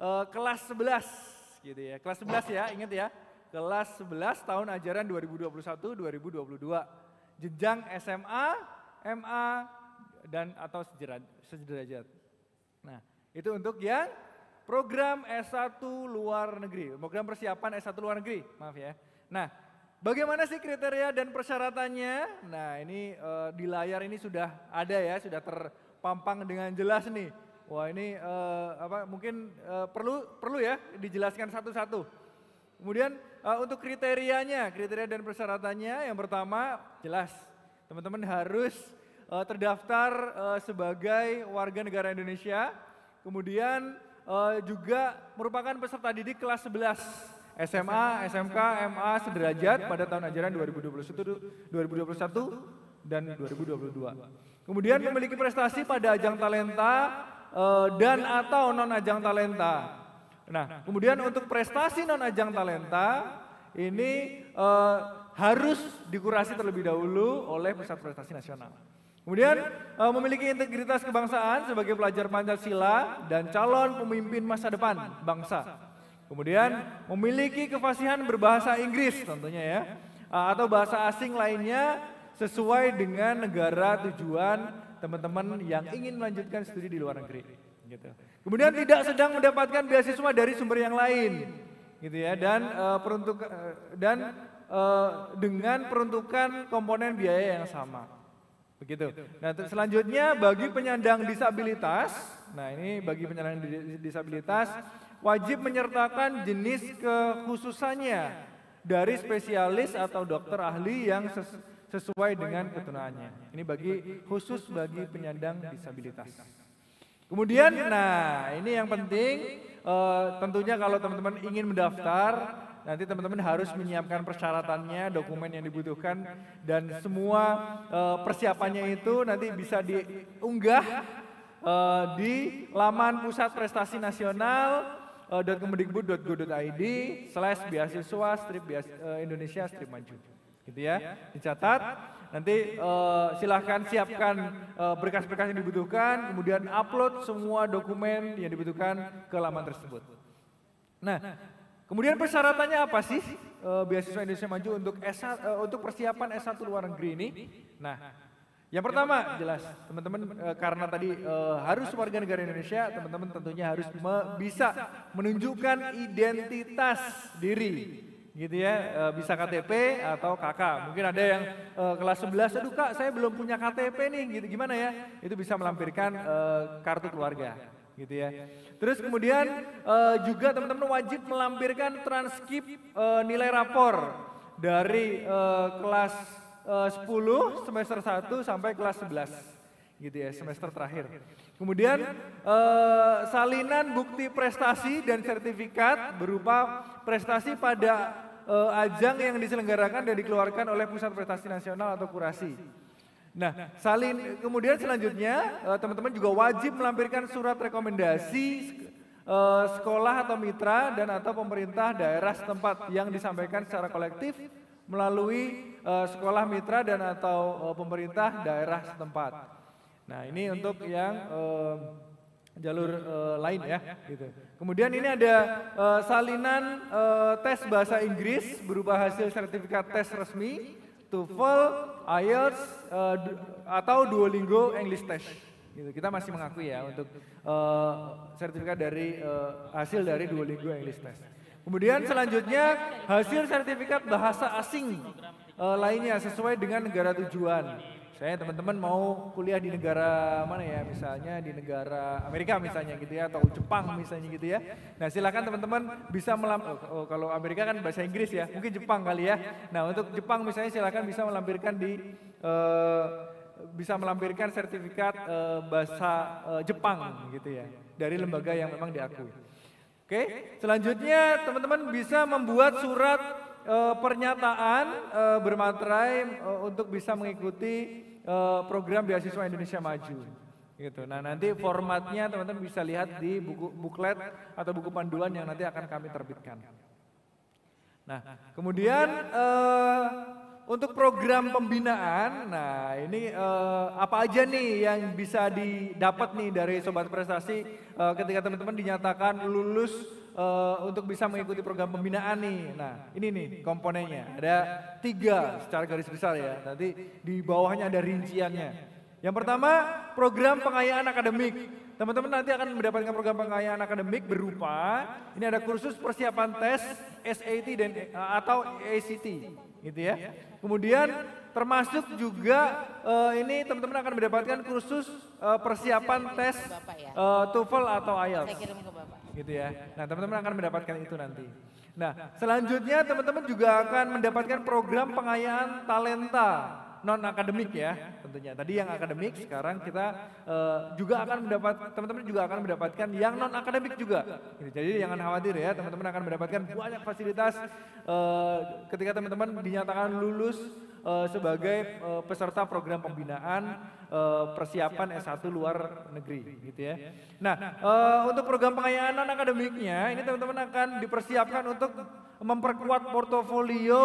uh, kelas 11 gitu ya kelas 11 ya ingat ya kelas 11 tahun ajaran 2021-2022 jenjang SMA, MA, dan atau sederajat. Nah, itu untuk yang program S1 luar negeri, program persiapan S1 luar negeri, maaf ya. Nah, bagaimana sih kriteria dan persyaratannya? Nah, ini uh, di layar ini sudah ada ya, sudah terpampang dengan jelas nih. Wah, ini uh, apa mungkin uh, perlu perlu ya dijelaskan satu-satu. Kemudian uh, untuk kriterianya, kriteria dan persyaratannya yang pertama jelas teman-teman harus uh, terdaftar uh, sebagai warga negara Indonesia, kemudian uh, juga merupakan peserta didik kelas 11 SMA, SMK, MA sederajat pada tahun ajaran 2021, 2021 dan 2022. Kemudian memiliki prestasi pada ajang talenta uh, dan atau non ajang talenta. Nah, kemudian untuk prestasi non ajang talenta ini uh, harus dikurasi terlebih dahulu oleh Pusat Prestasi Nasional. Kemudian uh, memiliki integritas kebangsaan sebagai pelajar Pancasila dan calon pemimpin masa depan bangsa. Kemudian memiliki kefasihan berbahasa Inggris tentunya ya atau bahasa asing lainnya sesuai dengan negara tujuan teman-teman yang ingin melanjutkan studi di luar negeri. Gitu. Kemudian tidak sedang mendapatkan beasiswa dari sumber yang lain, gitu ya, dan uh, peruntuk uh, dan uh, dengan peruntukan komponen biaya yang sama. Begitu. Nah, selanjutnya bagi penyandang disabilitas, nah ini bagi penyandang disabilitas wajib menyertakan jenis kekhususannya dari spesialis atau dokter ahli yang sesuai dengan ketunaannya. Ini bagi khusus bagi penyandang disabilitas. Kemudian, nah ini yang penting, uh, tentunya kalau teman-teman ingin mendaftar, Nanti teman-teman harus menyiapkan persyaratannya, dokumen yang dibutuhkan, dan semua uh, persiapannya itu nanti bisa diunggah uh, di laman Pusat Prestasi Nasional uh, .kemendikbud.go.id slash beasiswa strip bias, uh, Indonesia strip maju. Gitu ya, dicatat. Nanti uh, silahkan siapkan berkas-berkas uh, yang dibutuhkan, kemudian upload semua dokumen yang dibutuhkan ke laman tersebut. Nah, Kemudian persyaratannya apa sih uh, beasiswa Indonesia Maju untuk S uh, eh, untuk persiapan S1 luar negeri ini? Nah, yang pertama jelas teman-teman uh, karena tadi uh, harus warga negara Indonesia, teman-teman tentunya harus me bisa menunjukkan identitas diri. Gitu ya uh, bisa KTP atau KK mungkin ada yang kelas 11 aduh kak saya belum punya KTP nih gitu. Gimana ya? Itu bisa melampirkan kartu keluarga gitu ya. Terus kemudian juga teman-teman wajib melampirkan transkrip uh, nilai rapor dari uh, kelas uh, 10 semester 1 sampai kelas 11 gitu ya semester terakhir. Kemudian uh, salinan bukti prestasi dan sertifikat berupa prestasi pada uh, ajang yang diselenggarakan dan dikeluarkan oleh Pusat Prestasi Nasional atau Kurasi. Nah, salin kemudian selanjutnya eh, teman-teman juga wajib melampirkan surat rekomendasi eh, sekolah atau mitra dan atau pemerintah daerah setempat yang disampaikan secara kolektif melalui eh, sekolah mitra dan atau pemerintah daerah setempat. Nah, ini untuk yang jalur uh, lain ya gitu. Kemudian ini ada uh, salinan uh, tes bahasa Inggris berupa hasil sertifikat tes resmi TOEFL, IELTS, uh, atau Duolingo English Test. Gitu. Kita masih mengakui ya untuk uh, sertifikat dari uh, hasil dari Duolingo English Test. Kemudian selanjutnya hasil sertifikat bahasa asing uh, lainnya sesuai dengan negara tujuan. Saya teman-teman mau kuliah di negara mana ya, misalnya di negara Amerika misalnya gitu ya, atau Jepang misalnya gitu ya. Nah silakan teman-teman bisa melam, oh, oh, kalau Amerika kan bahasa Inggris ya, mungkin Jepang kali ya. Nah untuk Jepang misalnya silakan bisa melampirkan di uh, bisa melampirkan sertifikat uh, bahasa uh, Jepang gitu ya dari lembaga yang memang diakui. Oke, selanjutnya teman-teman bisa membuat surat uh, pernyataan uh, bermaterai uh, untuk bisa mengikuti uh, program beasiswa Indonesia Maju. Gitu. Nah nanti formatnya teman-teman bisa lihat di buku buklet atau buku panduan yang nanti akan kami terbitkan. Nah kemudian uh, untuk program pembinaan, nah ini uh, apa aja nih yang bisa didapat nih dari Sobat Prestasi uh, ketika teman-teman dinyatakan lulus uh, untuk bisa mengikuti program pembinaan nih. Nah ini nih komponennya, ada tiga secara garis besar ya, nanti di bawahnya ada rinciannya. Yang pertama program pengayaan akademik. Teman-teman nanti akan mendapatkan program pengayaan akademik berupa ini ada kursus persiapan tes SAT dan atau ACT gitu ya. Kemudian termasuk juga uh, ini teman-teman akan mendapatkan kursus uh, persiapan tes uh, TOEFL atau IELTS. Gitu ya. Nah, teman-teman akan mendapatkan itu nanti. Nah, selanjutnya teman-teman juga akan mendapatkan program pengayaan talenta non akademik ya tentunya. Tadi yang akademik, sekarang kita uh, juga akan mendapat teman-teman juga akan mendapatkan yang non akademik juga. Jadi jangan khawatir ya, teman-teman akan mendapatkan banyak fasilitas uh, ketika teman-teman dinyatakan lulus uh, sebagai uh, peserta program pembinaan uh, persiapan S1 luar negeri gitu ya. Nah, uh, untuk program pengayaan akademiknya ini teman-teman akan dipersiapkan untuk memperkuat portofolio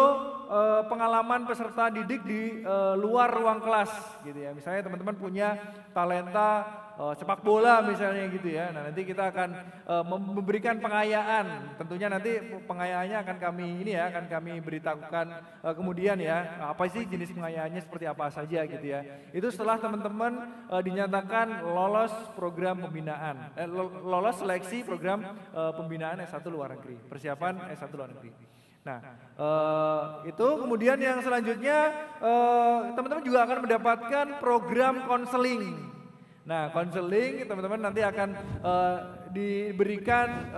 uh, pengalaman peserta didik di uh, luar ruang kelas gitu ya. Misalnya teman-teman punya talenta uh, sepak bola misalnya gitu ya. Nah, nanti kita akan uh, memberikan pengayaan. Tentunya nanti pengayaannya akan kami ini ya, akan kami beritahukan uh, kemudian ya, apa sih jenis pengayaannya seperti apa saja gitu ya. Itu setelah teman-teman uh, dinyatakan lolos program pembinaan, eh, lolos seleksi program uh, pembinaan S1 luar negeri, persiapan S1 luar negeri. Nah, uh, itu kemudian yang selanjutnya teman-teman uh, juga akan mendapatkan program konseling. Nah, konseling teman-teman nanti akan uh, diberikan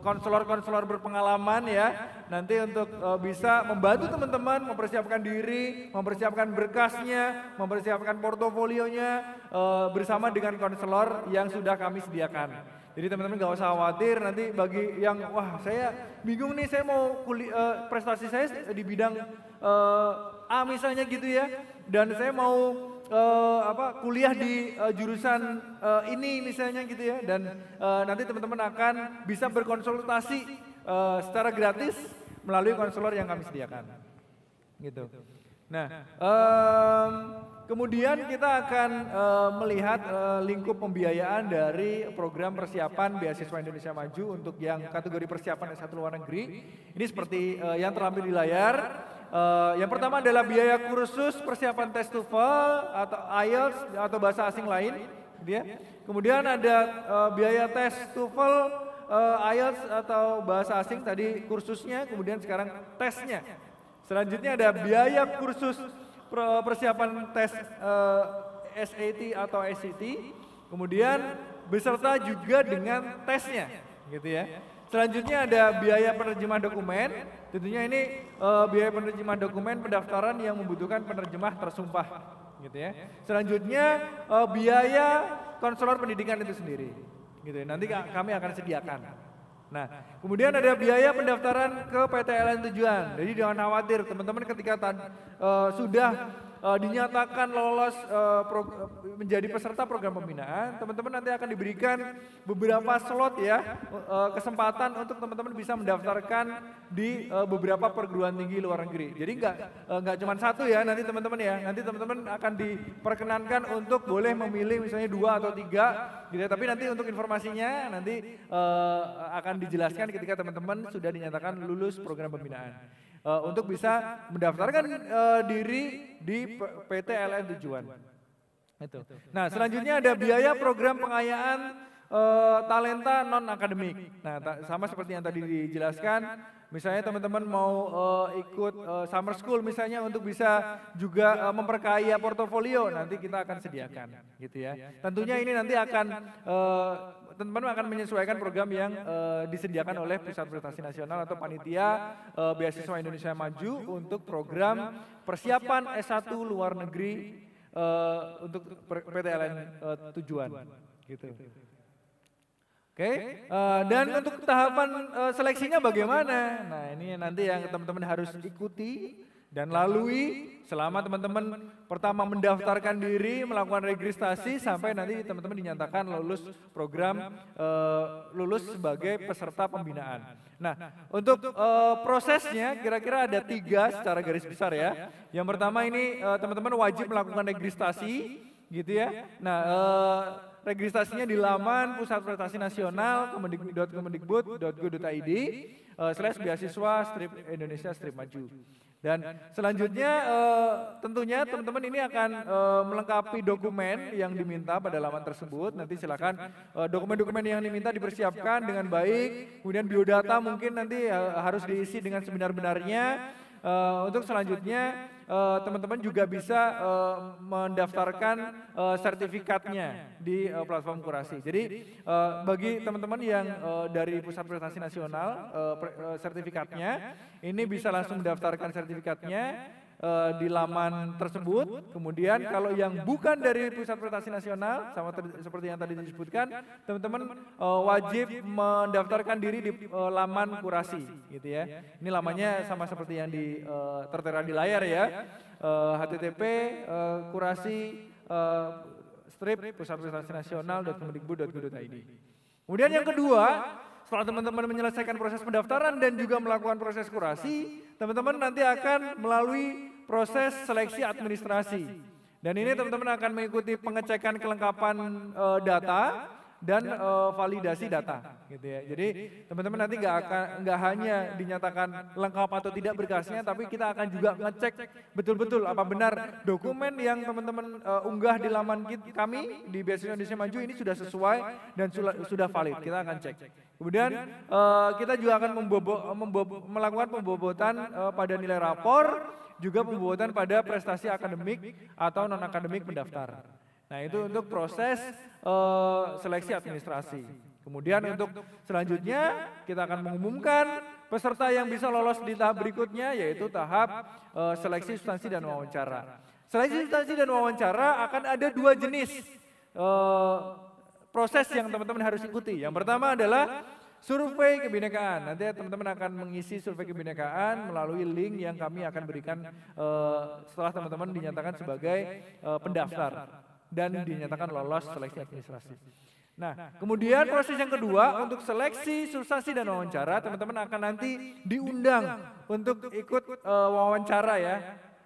konselor-konselor uh, berpengalaman ya, nanti untuk uh, bisa membantu teman-teman mempersiapkan diri, mempersiapkan berkasnya, mempersiapkan portofolionya uh, bersama dengan konselor yang sudah kami sediakan. Jadi teman-teman gak usah khawatir. Nanti bagi yang wah saya bingung nih saya mau kuliah uh, prestasi saya di bidang uh, A misalnya gitu ya. Dan saya mau uh, apa kuliah di uh, jurusan uh, ini misalnya gitu ya dan uh, nanti teman-teman akan bisa berkonsultasi uh, secara gratis melalui konselor yang kami sediakan. Gitu. Nah, um, kemudian kita akan uh, melihat uh, lingkup pembiayaan dari program persiapan beasiswa Indonesia Maju untuk yang kategori persiapan S1 luar negeri. Ini seperti uh, yang terlampir di layar. Uh, yang pertama adalah biaya kursus persiapan tes TOEFL atau IELTS atau bahasa asing lain, gitu ya. Kemudian ada uh, biaya tes TOEFL, uh, IELTS atau bahasa asing tadi kursusnya, kemudian sekarang tesnya. Selanjutnya ada biaya kursus persiapan tes uh, SAT atau SCT, kemudian beserta juga dengan tesnya, gitu ya. Selanjutnya ada biaya penerjemah dokumen, tentunya ini uh, biaya penerjemah dokumen pendaftaran yang membutuhkan penerjemah tersumpah, gitu ya. Selanjutnya uh, biaya konselor pendidikan itu sendiri, gitu ya. Nanti kami akan sediakan. Nah, kemudian ada biaya pendaftaran ke PTLN tujuan. Jadi jangan khawatir, teman-teman ketika uh, sudah uh, dinyatakan lolos uh, pro, menjadi peserta program pembinaan, teman-teman nanti akan diberikan beberapa slot ya uh, kesempatan untuk teman-teman bisa mendaftarkan di uh, beberapa perguruan tinggi luar negeri. Jadi nggak nggak uh, cuma satu ya nanti teman-teman ya, nanti teman-teman akan diperkenankan untuk boleh memilih misalnya dua atau tiga, gitu. Ya. Tapi nanti untuk informasinya nanti uh, akan dijelaskan ketika teman-teman sudah dinyatakan lulus program pembinaan uh, untuk bisa mendaftarkan uh, diri di PT LN tujuan. Itu. Nah, selanjutnya ada biaya program pengayaan uh, talenta non akademik. Nah, sama seperti yang tadi dijelaskan, misalnya teman-teman mau uh, ikut uh, summer school misalnya untuk bisa juga uh, memperkaya portofolio, nanti kita akan sediakan, gitu ya. Tentunya ini nanti akan teman-teman akan menyesuaikan program yang uh, disediakan oleh Pusat Prestasi Nasional atau panitia uh, beasiswa Indonesia Maju untuk program persiapan S1 luar negeri uh, untuk PTLN uh, tujuan, gitu. Oke, okay. uh, dan untuk tahapan uh, seleksinya bagaimana? Nah ini nanti yang teman-teman harus ikuti dan lalui selama teman-teman pertama mendaftarkan diri, melakukan registrasi sampai nanti teman-teman dinyatakan lulus program uh, lulus sebagai peserta pembinaan. Nah, untuk uh, prosesnya kira-kira ada tiga secara garis besar ya. Yang pertama ini teman-teman uh, wajib melakukan registrasi, gitu ya. Nah, uh, registrasinya di laman Pusat Prestasi Nasional kemendikbud.kemendikbud.go.id uh, slash beasiswa strip Indonesia strip maju. Dan selanjutnya uh, tentunya teman-teman ini akan uh, melengkapi dokumen yang diminta pada laman tersebut. Nanti silakan dokumen-dokumen uh, yang diminta dipersiapkan dengan baik. Kemudian biodata mungkin nanti harus diisi dengan sebenar-benarnya. Untuk selanjutnya Eh, teman-teman uh, juga bisa uh, mendaftarkan uh, sertifikatnya di uh, platform kurasi. Jadi uh, bagi teman-teman yang uh, dari Pusat Prestasi Nasional uh, uh, sertifikatnya, ini bisa langsung mendaftarkan sertifikatnya uh, di laman tersebut. Kemudian kalau yang bukan dari Pusat Prestasi Nasional, sama seperti yang tadi disebutkan, teman-teman uh, wajib mendaftarkan diri di uh, laman kurasi, gitu ya. Ini lamanya sama seperti yang di uh, tertera di layar ya. Uh, http uh, kurasi uh, strip pusat prestasi nasional.kemendikbud.go.id. Kemudian yang kedua, setelah teman-teman menyelesaikan proses pendaftaran dan juga melakukan proses kurasi, teman-teman nanti akan melalui proses seleksi administrasi. Dan ini teman-teman akan mengikuti pengecekan kelengkapan uh, data dan uh, validasi data gitu ya. Jadi teman-teman nanti nggak akan nggak hanya dinyatakan lengkap atau tidak berkasnya, tapi kita akan juga ngecek betul-betul apa benar dokumen yang teman-teman uh, unggah di laman kami di Beasiswa Indonesia Maju ini sudah sesuai dan sudah valid. Kita akan cek. Kemudian uh, kita juga akan membobo, membobo, melakukan pembobotan uh, pada nilai rapor, juga pembobotan pada prestasi akademik atau non akademik pendaftar. Nah itu untuk proses uh, seleksi administrasi. Kemudian untuk selanjutnya kita akan mengumumkan peserta yang bisa lolos di tahap berikutnya yaitu tahap uh, seleksi substansi dan wawancara. Seleksi substansi dan wawancara akan ada dua jenis uh, proses yang teman-teman harus ikuti. Yang pertama adalah survei kebinekaan. Nanti teman-teman akan mengisi survei kebinekaan melalui link yang kami akan berikan uh, setelah teman-teman dinyatakan sebagai uh, pendaftar dan dinyatakan lolos seleksi administrasi. Nah, kemudian proses yang kedua untuk seleksi, substansi dan wawancara, teman-teman akan nanti diundang untuk ikut uh, wawancara ya.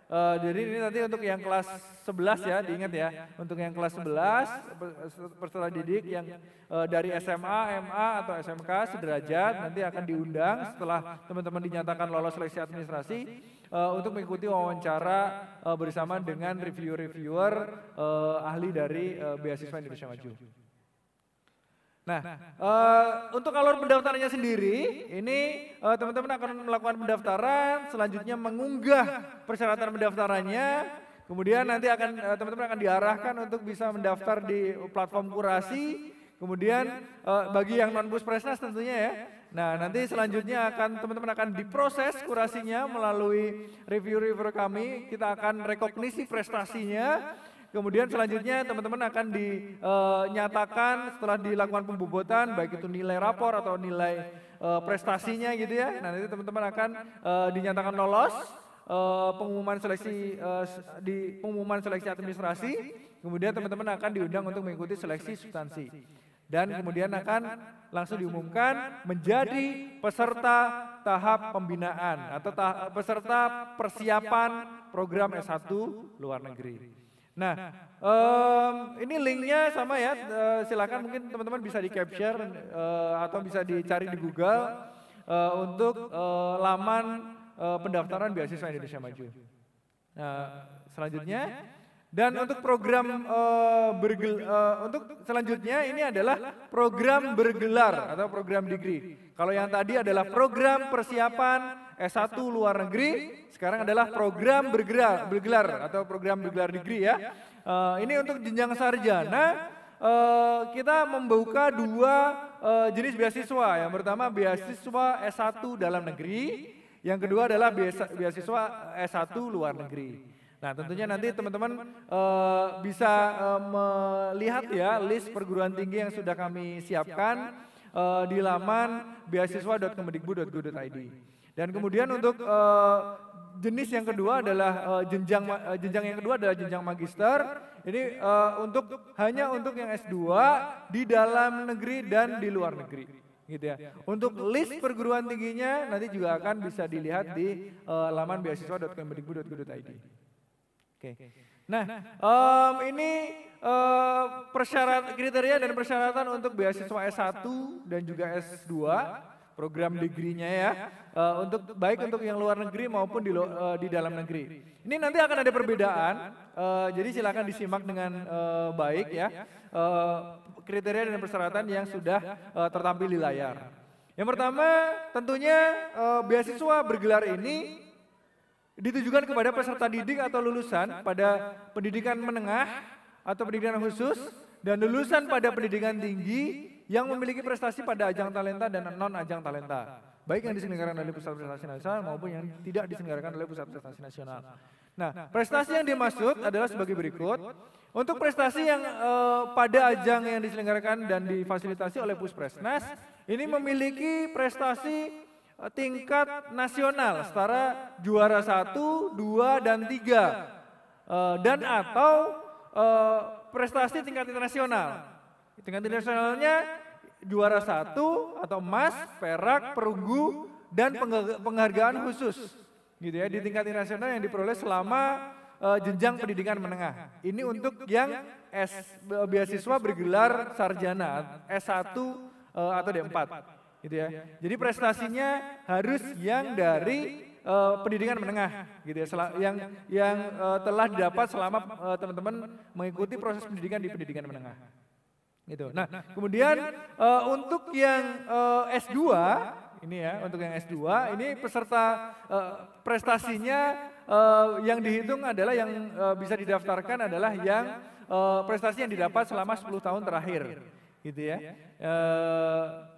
Uh, jadi ini nanti untuk yang kelas 11 ya, diingat ya. Untuk yang kelas 11 peserta didik yang uh, dari SMA, MA atau SMK sederajat nanti akan diundang setelah teman-teman dinyatakan lolos seleksi administrasi uh, untuk mengikuti wawancara uh, bersama dengan reviewer-reviewer uh, ahli dari uh, beasiswa Indonesia Maju. Nah, uh, untuk alur pendaftarannya sendiri, ini teman-teman uh, akan melakukan pendaftaran, selanjutnya mengunggah persyaratan pendaftarannya, kemudian nanti akan teman-teman uh, akan diarahkan untuk bisa mendaftar di platform kurasi, kemudian uh, bagi yang non buspresnas tentunya ya, Nah, nanti selanjutnya akan teman-teman akan diproses kurasinya melalui review-review kami. Kita akan rekognisi prestasinya. Kemudian selanjutnya teman-teman akan dinyatakan uh, setelah dilakukan pembobotan, baik itu nilai rapor atau nilai uh, prestasinya gitu ya. Nah, nanti teman-teman akan uh, dinyatakan lolos uh, pengumuman seleksi uh, di pengumuman seleksi administrasi. Kemudian teman-teman akan diundang untuk mengikuti seleksi substansi dan kemudian akan langsung diumumkan menjadi peserta tahap pembinaan atau peserta persiapan program S1 luar negeri. Nah, um, ini linknya sama ya, uh, silakan mungkin teman-teman bisa di capture uh, atau bisa dicari di Google uh, untuk uh, laman uh, pendaftaran beasiswa Indonesia Maju. Nah, selanjutnya Dan untuk program uh, bergel, uh, untuk selanjutnya ini adalah program bergelar atau program degree. Kalau yang tadi adalah program persiapan S1 luar negeri, sekarang adalah program bergelar, bergelar atau program bergelar degree ya. Uh, ini untuk jenjang sarjana uh, kita membuka dua uh, jenis beasiswa. Yang pertama beasiswa S1 dalam negeri, yang kedua adalah beasiswa S1 luar negeri. Nah tentunya nanti teman-teman uh, bisa uh, melihat ya list perguruan tinggi yang sudah kami siapkan uh, di laman beasiswa.kemendikbud.go.id. Dan kemudian untuk uh, jenis yang kedua adalah uh, jenjang uh, jenjang yang kedua adalah jenjang magister. Ini uh, untuk hanya untuk yang S2 di dalam negeri dan di luar negeri gitu ya. Untuk list perguruan tingginya nanti juga akan bisa dilihat di uh, laman beasiswa.kemendikbud.go.id. Oke. Nah, um, ini uh, persyarat kriteria dan persyaratan untuk beasiswa S1 dan juga S2 program degree-nya ya uh, untuk baik untuk yang luar negeri maupun di uh, di dalam negeri. Ini nanti akan ada perbedaan, uh, jadi silakan disimak dengan uh, baik ya uh, kriteria dan persyaratan yang sudah uh, tertampil di layar. Yang pertama tentunya uh, beasiswa bergelar ini ditujukan kepada peserta didik atau lulusan pada pendidikan menengah atau pendidikan khusus dan lulusan pada pendidikan tinggi yang memiliki prestasi pada ajang talenta dan non ajang talenta, baik yang diselenggarakan oleh Pusat Prestasi Nasional maupun yang tidak diselenggarakan oleh Pusat Prestasi Nasional. Nah, prestasi yang dimaksud adalah sebagai berikut. Untuk prestasi yang uh, pada ajang yang diselenggarakan dan difasilitasi oleh Puspresnas, ini memiliki prestasi Eh, tingkat nasional setara juara satu, dua, dan tiga. Uh, dan atau uh, prestasi tingkat internasional. Tingkat internasionalnya juara satu atau emas, perak, perunggu, dan penghargaan khusus. Gitu ya, di tingkat internasional yang diperoleh selama uh, jenjang pendidikan menengah. Ini untuk yang S, beasiswa bergelar sarjana S1 uh, atau D4 gitu ya. Jadi prestasinya harus yang dari uh, pendidikan menengah gitu ya yang yang uh, telah didapat selama uh, teman-teman mengikuti proses pendidikan di pendidikan menengah gitu. Nah kemudian uh, untuk yang uh, S2 ini ya untuk yang S2 ini peserta uh, prestasinya uh, yang dihitung adalah yang uh, bisa didaftarkan adalah yang uh, prestasi yang didapat selama 10 tahun terakhir. gitu ya. Uh,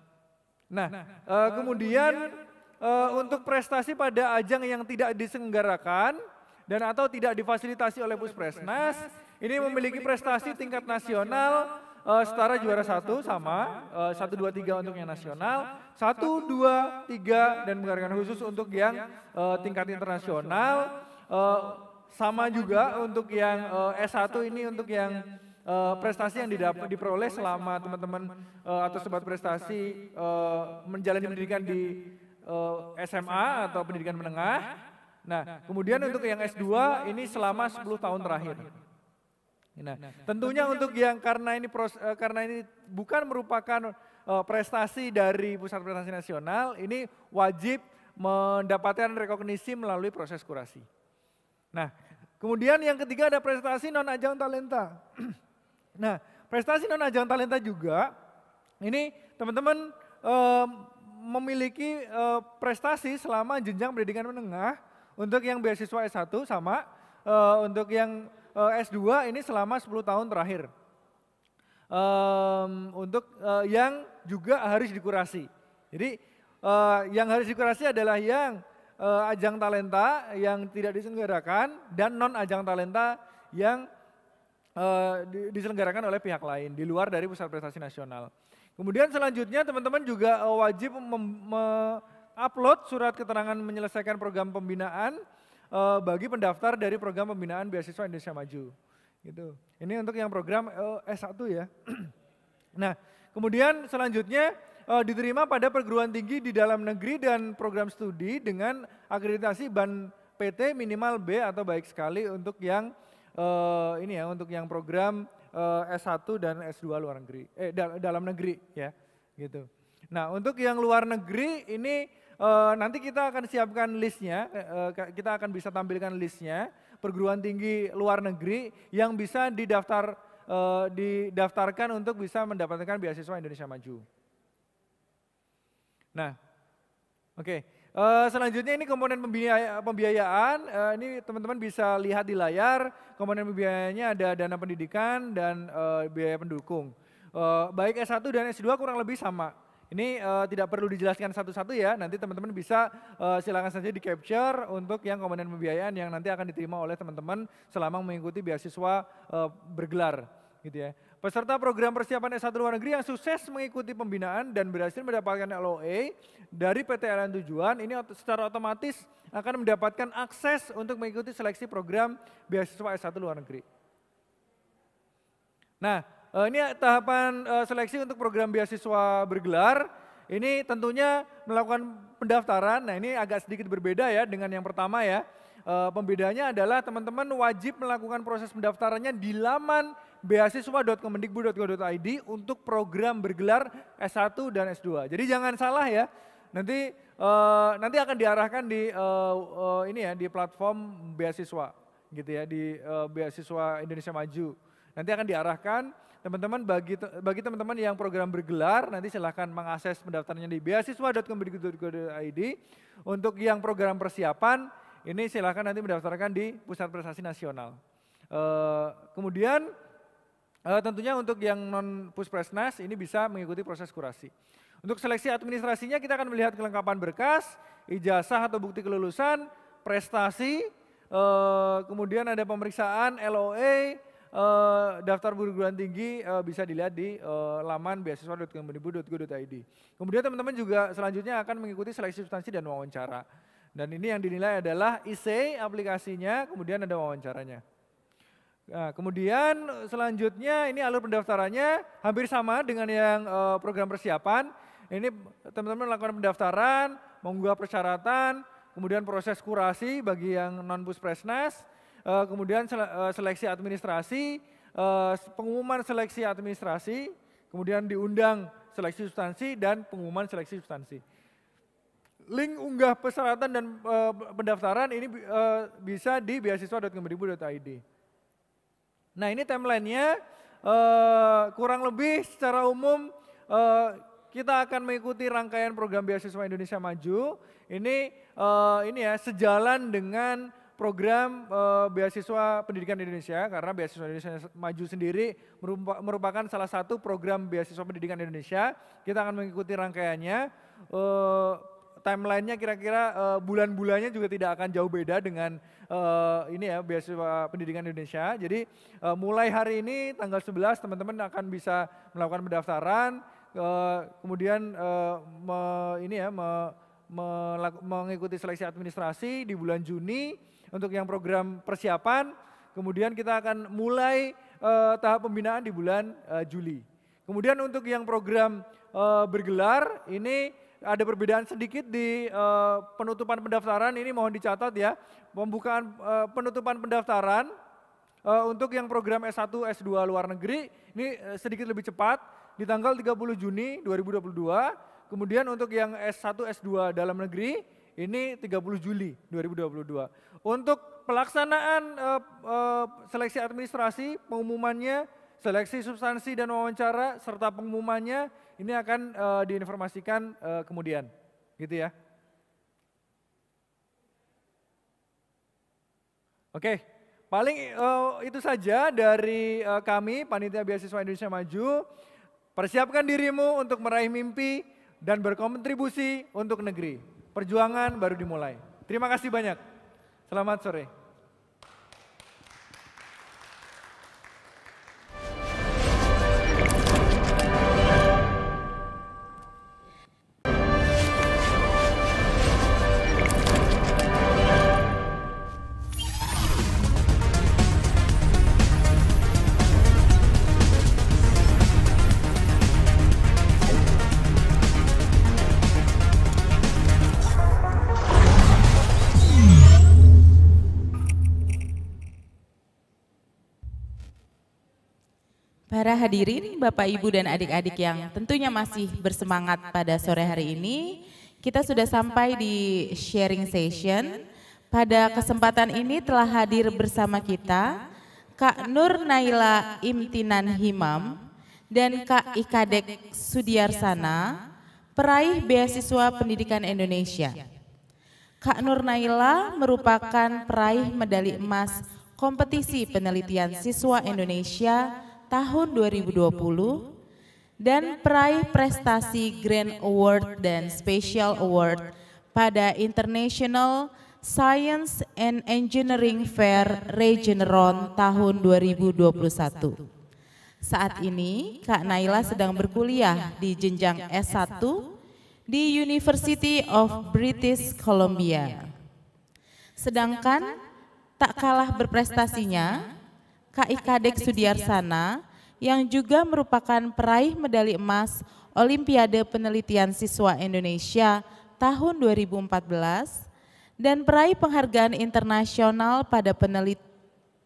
Nah, uh, kemudian uh, untuk prestasi pada ajang yang tidak diselenggarakan dan atau tidak difasilitasi oleh Puspresnas, ini memiliki prestasi tingkat nasional uh, setara juara satu sama satu dua tiga untuk yang nasional, satu dua tiga dan penghargaan khusus untuk yang uh, tingkat internasional, uh, sama juga untuk yang uh, S1 ini untuk yang uh, prestasi yang didapat diperoleh selama teman-teman uh, atau sobat prestasi uh, menjalani pendidikan di uh, SMA atau pendidikan menengah. Nah, kemudian untuk yang S2 ini selama 10 tahun terakhir. Nah, tentunya untuk yang karena ini pros, uh, karena ini bukan merupakan uh, prestasi dari Pusat Prestasi Nasional, ini wajib mendapatkan rekognisi melalui proses kurasi. Nah, kemudian yang ketiga ada prestasi non ajang talenta. Nah, prestasi non ajang talenta juga ini teman-teman uh, memiliki uh, prestasi selama jenjang pendidikan menengah untuk yang beasiswa S1 sama uh, untuk yang uh, S2 ini selama 10 tahun terakhir. Um, untuk uh, yang juga harus dikurasi. Jadi uh, yang harus dikurasi adalah yang uh, ajang talenta yang tidak diselenggarakan dan non ajang talenta yang uh, diselenggarakan oleh pihak lain di luar dari Pusat Prestasi Nasional. Kemudian selanjutnya teman-teman juga wajib upload surat keterangan menyelesaikan program pembinaan uh, bagi pendaftar dari program pembinaan beasiswa Indonesia Maju. Gitu. Ini untuk yang program uh, S1 ya. nah, kemudian selanjutnya uh, diterima pada perguruan tinggi di dalam negeri dan program studi dengan akreditasi BAN PT minimal B atau baik sekali untuk yang uh, ini ya untuk yang program uh, eh, S1 dan S2 luar negeri, eh dal dalam negeri ya, gitu. Nah untuk yang luar negeri ini uh, nanti kita akan siapkan listnya, uh, kita akan bisa tampilkan listnya. perguruan tinggi luar negeri yang bisa didaftar uh, didaftarkan untuk bisa mendapatkan beasiswa Indonesia Maju. Nah, oke. Okay. Uh, selanjutnya ini komponen pembiaya, pembiayaan, uh, ini teman-teman bisa lihat di layar, komponen pembiayaannya ada dana pendidikan dan uh, biaya pendukung. Uh, baik S1 dan S2 kurang lebih sama. Ini uh, tidak perlu dijelaskan satu-satu ya, nanti teman-teman bisa uh, silakan saja di capture untuk yang komponen pembiayaan yang nanti akan diterima oleh teman-teman selama mengikuti beasiswa uh, bergelar gitu ya. Peserta program persiapan S1 luar negeri yang sukses mengikuti pembinaan dan berhasil mendapatkan LOA dari PT LN Tujuan ini secara otomatis akan mendapatkan akses untuk mengikuti seleksi program beasiswa S1 luar negeri. Nah, eh, ini tahapan eh, seleksi untuk program beasiswa bergelar. Ini tentunya melakukan pendaftaran. Nah, ini agak sedikit berbeda ya dengan yang pertama ya. Eh, pembedanya adalah teman-teman wajib melakukan proses pendaftarannya di laman beasiswa.kemendikbud.go.id untuk program bergelar S1 dan S2. Jadi jangan salah ya. Nanti uh, nanti akan diarahkan di uh, uh, ini ya di platform beasiswa gitu ya di uh, beasiswa Indonesia Maju. Nanti akan diarahkan teman-teman bagi bagi teman-teman yang program bergelar nanti silahkan mengakses pendaftarannya di beasiswa.kemendikbud.go.id. Untuk yang program persiapan ini silahkan nanti mendaftarkan di Pusat Prestasi Nasional. Uh, kemudian Uh, tentunya untuk yang non puspresnas ini bisa mengikuti proses kurasi. Untuk seleksi administrasinya kita akan melihat kelengkapan berkas, ijazah atau bukti kelulusan, prestasi, uh, kemudian ada pemeriksaan LOA, uh, daftar perguruan tinggi uh, bisa dilihat di uh, laman beasiswa.kemendikbud.go.id. Kemudian teman-teman juga selanjutnya akan mengikuti seleksi substansi dan wawancara. Dan ini yang dinilai adalah IC aplikasinya, kemudian ada wawancaranya. Nah, kemudian selanjutnya ini alur pendaftarannya hampir sama dengan yang uh, program persiapan. Ini teman-teman melakukan pendaftaran, mengunggah persyaratan, kemudian proses kurasi bagi yang non puspresnas, uh, kemudian uh, seleksi administrasi, uh, pengumuman seleksi administrasi, kemudian diundang seleksi substansi dan pengumuman seleksi substansi. Link unggah persyaratan dan pendaftaran ini bisa di beasiswa.kemendikbud.id. Nah ini timelinenya kurang lebih secara umum kita akan mengikuti rangkaian program beasiswa Indonesia Maju. Ini ini ya sejalan dengan program uh, beasiswa pendidikan Indonesia karena beasiswa Indonesia Maju sendiri merupakan salah satu program beasiswa pendidikan Indonesia. Kita akan mengikuti rangkaiannya. Uh, timelinenya kira-kira uh, bulan-bulannya juga tidak akan jauh beda dengan uh, ini ya beasiswa pendidikan Indonesia. Jadi uh, mulai hari ini tanggal 11 teman-teman akan bisa melakukan pendaftaran, uh, kemudian uh, me, ini ya me, me, mengikuti seleksi administrasi di bulan Juni untuk yang program persiapan. Kemudian kita akan mulai uh, tahap pembinaan di bulan uh, Juli. Kemudian untuk yang program uh, bergelar ini ada perbedaan sedikit di uh, penutupan pendaftaran ini mohon dicatat ya. Pembukaan uh, penutupan pendaftaran uh, untuk yang program S1, S2 luar negeri ini sedikit lebih cepat di tanggal 30 Juni 2022. Kemudian untuk yang S1, S2 dalam negeri ini 30 Juli 2022. Untuk pelaksanaan uh, uh, seleksi administrasi, pengumumannya, seleksi substansi dan wawancara serta pengumumannya ini akan uh, diinformasikan uh, kemudian, gitu ya. Oke, paling uh, itu saja dari uh, kami Panitia Beasiswa Indonesia Maju. Persiapkan dirimu untuk meraih mimpi dan berkontribusi untuk negeri. Perjuangan baru dimulai. Terima kasih banyak. Selamat sore. Para hadirin, Bapak, Ibu, dan adik-adik yang tentunya masih bersemangat pada sore hari ini, kita sudah sampai di sharing session. Pada kesempatan ini telah hadir bersama kita Kak Nur Naila Imtinan Himam dan Kak Ikadek Sudiarsana, peraih beasiswa pendidikan Indonesia. Kak Nur Naila merupakan peraih medali emas kompetisi penelitian siswa Indonesia tahun 2020 dan peraih prestasi Grand Award dan Special Award pada International Science and Engineering Fair Regeneron tahun 2021. Saat ini, Kak Naila sedang berkuliah di jenjang S1 di University of British Columbia. Sedangkan tak kalah berprestasinya, Kak Ikadek Sudiarsana yang juga merupakan peraih medali emas Olimpiade Penelitian Siswa Indonesia tahun 2014 dan peraih penghargaan internasional pada penelit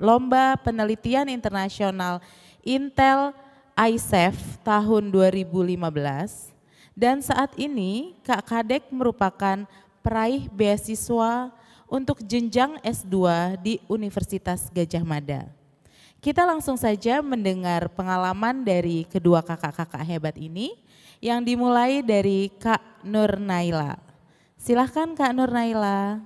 Lomba Penelitian Internasional Intel ISEF tahun 2015 dan saat ini Kak Kadek merupakan peraih beasiswa untuk jenjang S2 di Universitas Gajah Mada. Kita langsung saja mendengar pengalaman dari kedua kakak-kakak hebat ini yang dimulai dari Kak Nur Naila. Silahkan Kak Nur Naila.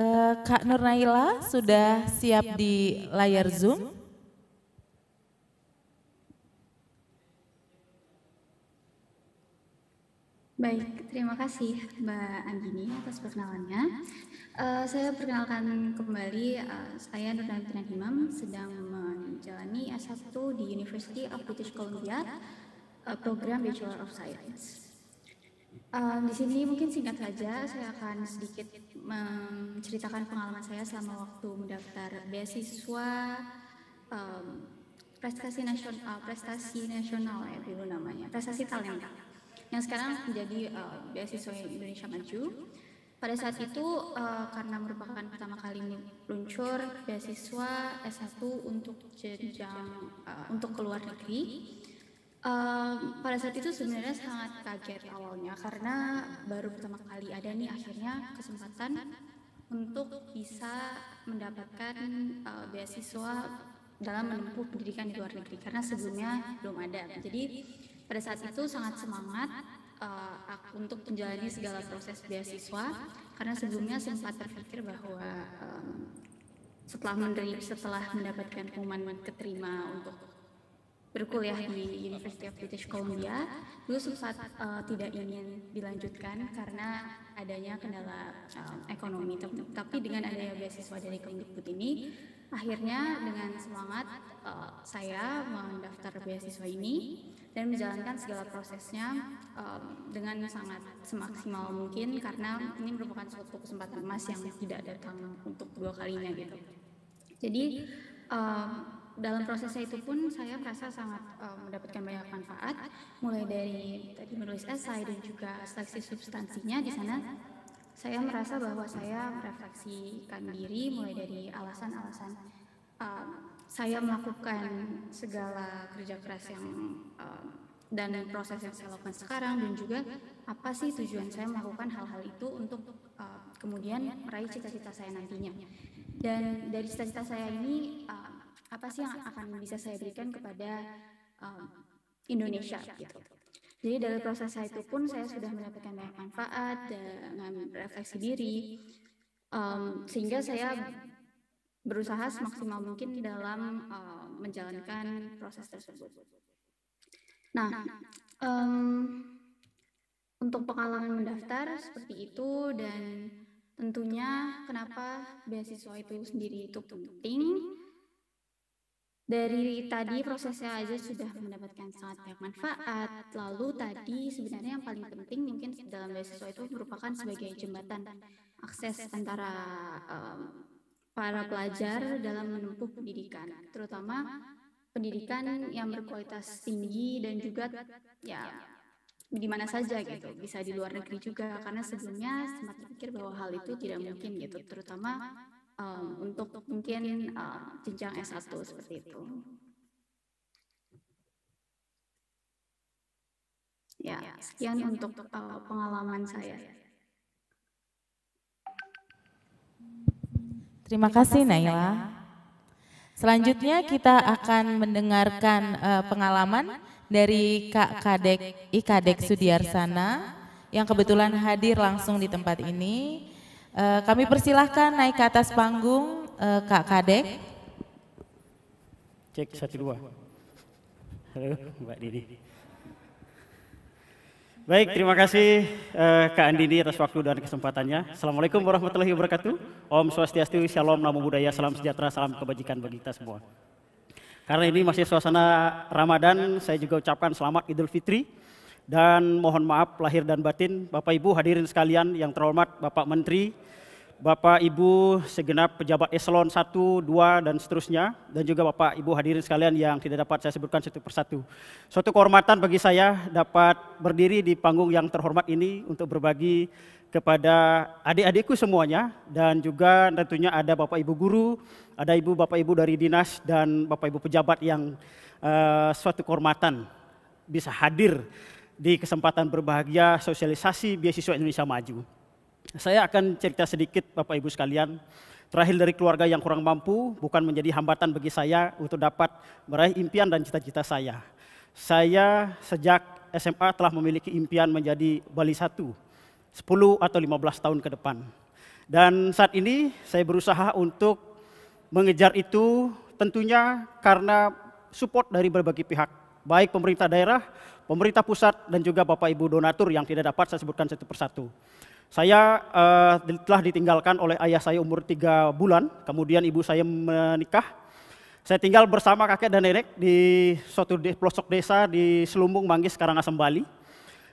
Uh, Kak Nur Naila sudah siap di layar Zoom? Baik, terima kasih Mbak Andini atas perkenalannya. Uh, saya perkenalkan kembali, uh, saya Nur Naila Himam sedang menjalani S1 di University of British Columbia, uh, program Bachelor of Science. Um, di sini mungkin singkat saja, saya akan sedikit menceritakan pengalaman saya selama waktu mendaftar beasiswa um, prestasi nasional, prestasi nasional ya dulu namanya, prestasi talenta, yang sekarang menjadi uh, beasiswa Indonesia Maju. Pada saat itu uh, karena merupakan pertama kali meluncur beasiswa S1 untuk jenjang uh, untuk keluar negeri Um, pada saat itu sebenarnya sangat kaget awalnya karena baru pertama kali ada nih akhirnya kesempatan untuk bisa mendapatkan uh, beasiswa dalam menempuh pendidikan di luar negeri karena sebelumnya belum ada. Jadi pada saat itu sangat semangat uh, untuk menjalani segala proses beasiswa karena sebelumnya sempat terpikir bahwa um, setelah menerima setelah mendapatkan pengumuman keterima untuk berkuliah di University of British Columbia. Dulu sempat uh, tidak ingin dilanjutkan karena adanya kendala uh, ekonomi. tapi dengan adanya beasiswa dari Kemdikbud ini akhirnya dengan semangat uh, saya mendaftar beasiswa ini dan menjalankan segala prosesnya um, dengan sangat semaksimal mungkin karena ini merupakan suatu kesempatan emas yang tidak datang untuk dua kalinya gitu. jadi um, dalam prosesnya itu pun saya merasa sangat um, mendapatkan banyak manfaat mulai dari tadi menulis esai dan juga seleksi substansinya di sana. Saya merasa bahwa saya merefleksikan diri mulai dari alasan-alasan um, saya melakukan segala kerja keras yang um, dan proses yang saya lakukan sekarang dan juga apa sih tujuan saya melakukan hal-hal itu untuk uh, kemudian meraih cita-cita saya nantinya. Dan dari cita-cita saya ini uh, apa sih yang akan bisa saya berikan kepada um, Indonesia gitu. Jadi dari proses saya itu pun saya sudah mendapatkan banyak manfaat dengan refleksi diri, um, sehingga saya berusaha semaksimal mungkin dalam uh, menjalankan proses tersebut. Nah, um, untuk pengalaman mendaftar seperti itu dan tentunya kenapa beasiswa itu sendiri itu penting dari tadi prosesnya aja sudah mendapatkan sangat banyak manfaat. Lalu tadi sebenarnya yang paling penting mungkin dalam beasiswa itu merupakan sebagai jembatan akses antara um, para pelajar dalam menempuh pendidikan, terutama pendidikan yang berkualitas tinggi dan juga ya di mana saja gitu, bisa di luar negeri juga karena sebelumnya sempat berpikir bahwa hal itu tidak mungkin gitu, terutama um, untuk mungkin uh, jenjang S1 seperti itu. Ya, sekian untuk uh, pengalaman saya. Terima kasih Naila. Selanjutnya kita akan mendengarkan uh, pengalaman dari Kak Kadek Ikadek Sudiarsana yang kebetulan hadir langsung di tempat ini Uh, kami persilahkan naik ke atas panggung uh, Kak Kadek. Cek satu dua. Halo Mbak Didi. Baik, terima kasih uh, Kak Andini atas waktu dan kesempatannya. Assalamualaikum warahmatullahi wabarakatuh. Om Swastiastu, Shalom, Namo Buddhaya, Salam Sejahtera, Salam Kebajikan bagi kita semua. Karena ini masih suasana Ramadan, saya juga ucapkan selamat Idul Fitri dan mohon maaf lahir dan batin Bapak Ibu hadirin sekalian yang terhormat Bapak Menteri, Bapak Ibu segenap pejabat eselon 1, 2 dan seterusnya dan juga Bapak Ibu hadirin sekalian yang tidak dapat saya sebutkan satu persatu. Suatu kehormatan bagi saya dapat berdiri di panggung yang terhormat ini untuk berbagi kepada adik-adikku semuanya dan juga tentunya ada Bapak Ibu guru, ada Ibu Bapak Ibu dari dinas dan Bapak Ibu pejabat yang uh, suatu kehormatan bisa hadir di kesempatan berbahagia sosialisasi beasiswa Indonesia Maju. Saya akan cerita sedikit Bapak Ibu sekalian. Terakhir dari keluarga yang kurang mampu bukan menjadi hambatan bagi saya untuk dapat meraih impian dan cita-cita saya. Saya sejak SMA telah memiliki impian menjadi Bali 1, 10 atau 15 tahun ke depan. Dan saat ini saya berusaha untuk mengejar itu tentunya karena support dari berbagai pihak, baik pemerintah daerah pemerintah pusat dan juga Bapak Ibu donatur yang tidak dapat saya sebutkan satu persatu. Saya uh, telah ditinggalkan oleh ayah saya umur tiga bulan, kemudian ibu saya menikah. Saya tinggal bersama kakek dan nenek di suatu de pelosok desa di Selumbung, Manggis, Karangasem, Bali.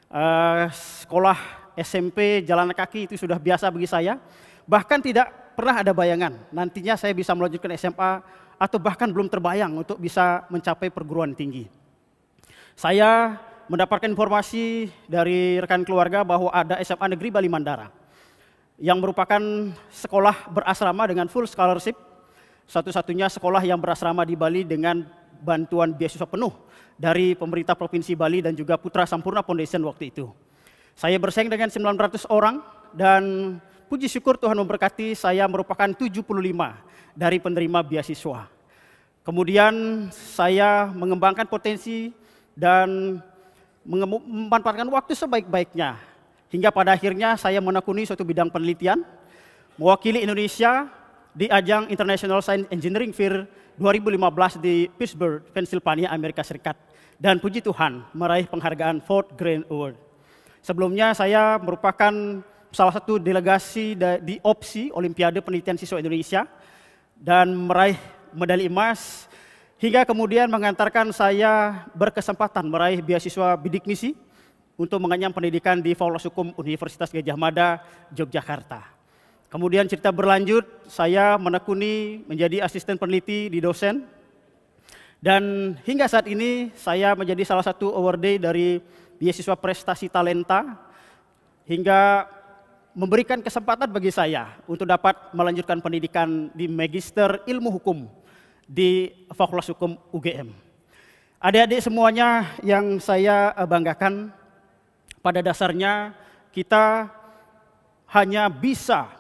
Uh, sekolah SMP jalan kaki itu sudah biasa bagi saya. Bahkan tidak pernah ada bayangan nantinya saya bisa melanjutkan SMA atau bahkan belum terbayang untuk bisa mencapai perguruan tinggi. Saya mendapatkan informasi dari rekan keluarga bahwa ada SMA Negeri Bali Mandara yang merupakan sekolah berasrama dengan full scholarship, satu-satunya sekolah yang berasrama di Bali dengan bantuan beasiswa penuh dari pemerintah Provinsi Bali dan juga Putra Sampurna Foundation waktu itu. Saya bersaing dengan 900 orang dan puji syukur Tuhan memberkati saya merupakan 75 dari penerima beasiswa. Kemudian saya mengembangkan potensi dan memanfaatkan waktu sebaik-baiknya. Hingga pada akhirnya saya menekuni suatu bidang penelitian, mewakili Indonesia di ajang International Science Engineering Fair 2015 di Pittsburgh, Pennsylvania, Amerika Serikat. Dan puji Tuhan meraih penghargaan Ford Grand Award. Sebelumnya saya merupakan salah satu delegasi di opsi Olimpiade Penelitian Siswa Indonesia dan meraih medali emas Hingga kemudian mengantarkan saya berkesempatan meraih beasiswa bidik misi untuk mengenyam pendidikan di Fakultas Hukum Universitas Gajah Mada, Yogyakarta. Kemudian cerita berlanjut, saya menekuni menjadi asisten peneliti di dosen. Dan hingga saat ini saya menjadi salah satu awardee dari beasiswa prestasi talenta hingga memberikan kesempatan bagi saya untuk dapat melanjutkan pendidikan di Magister Ilmu Hukum di Fakultas Hukum UGM. Adik-adik semuanya yang saya eh, banggakan, pada dasarnya kita hanya bisa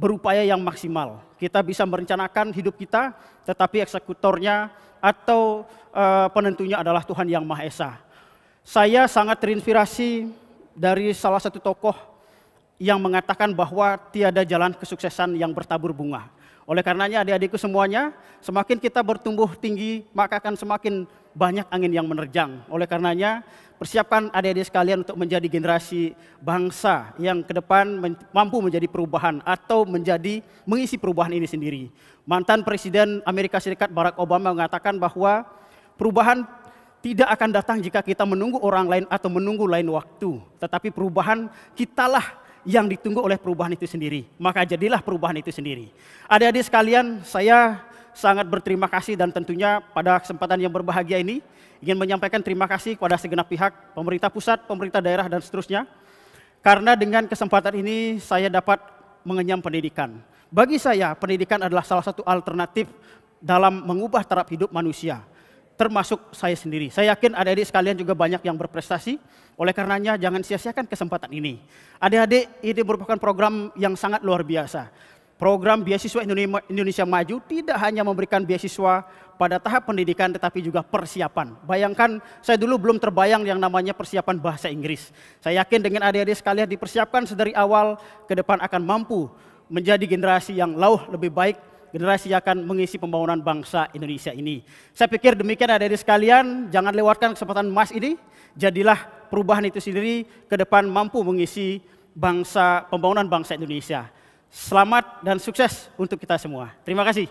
berupaya yang maksimal. Kita bisa merencanakan hidup kita, tetapi eksekutornya atau uh, penentunya adalah Tuhan Yang Maha Esa. Saya sangat terinspirasi dari salah satu tokoh yang mengatakan bahwa tiada jalan kesuksesan yang bertabur bunga. Oleh karenanya adik-adikku semuanya, semakin kita bertumbuh tinggi, maka akan semakin banyak angin yang menerjang. Oleh karenanya, persiapkan adik-adik sekalian untuk menjadi generasi bangsa yang ke depan mampu menjadi perubahan atau menjadi mengisi perubahan ini sendiri. Mantan Presiden Amerika Serikat Barack Obama mengatakan bahwa perubahan tidak akan datang jika kita menunggu orang lain atau menunggu lain waktu. Tetapi perubahan kitalah yang ditunggu oleh perubahan itu sendiri. Maka jadilah perubahan itu sendiri. Adik-adik sekalian, saya sangat berterima kasih dan tentunya pada kesempatan yang berbahagia ini ingin menyampaikan terima kasih kepada segenap pihak, pemerintah pusat, pemerintah daerah dan seterusnya. Karena dengan kesempatan ini saya dapat mengenyam pendidikan. Bagi saya, pendidikan adalah salah satu alternatif dalam mengubah taraf hidup manusia termasuk saya sendiri. Saya yakin adik-adik sekalian juga banyak yang berprestasi, oleh karenanya jangan sia-siakan kesempatan ini. Adik-adik, ini merupakan program yang sangat luar biasa. Program Beasiswa Indonesia Maju tidak hanya memberikan beasiswa pada tahap pendidikan tetapi juga persiapan. Bayangkan saya dulu belum terbayang yang namanya persiapan bahasa Inggris. Saya yakin dengan adik-adik sekalian dipersiapkan sedari awal ke depan akan mampu menjadi generasi yang lauh lebih baik generasi yang akan mengisi pembangunan bangsa Indonesia ini. Saya pikir demikian ada di sekalian, jangan lewatkan kesempatan emas ini. Jadilah perubahan itu sendiri ke depan mampu mengisi bangsa pembangunan bangsa Indonesia. Selamat dan sukses untuk kita semua. Terima kasih.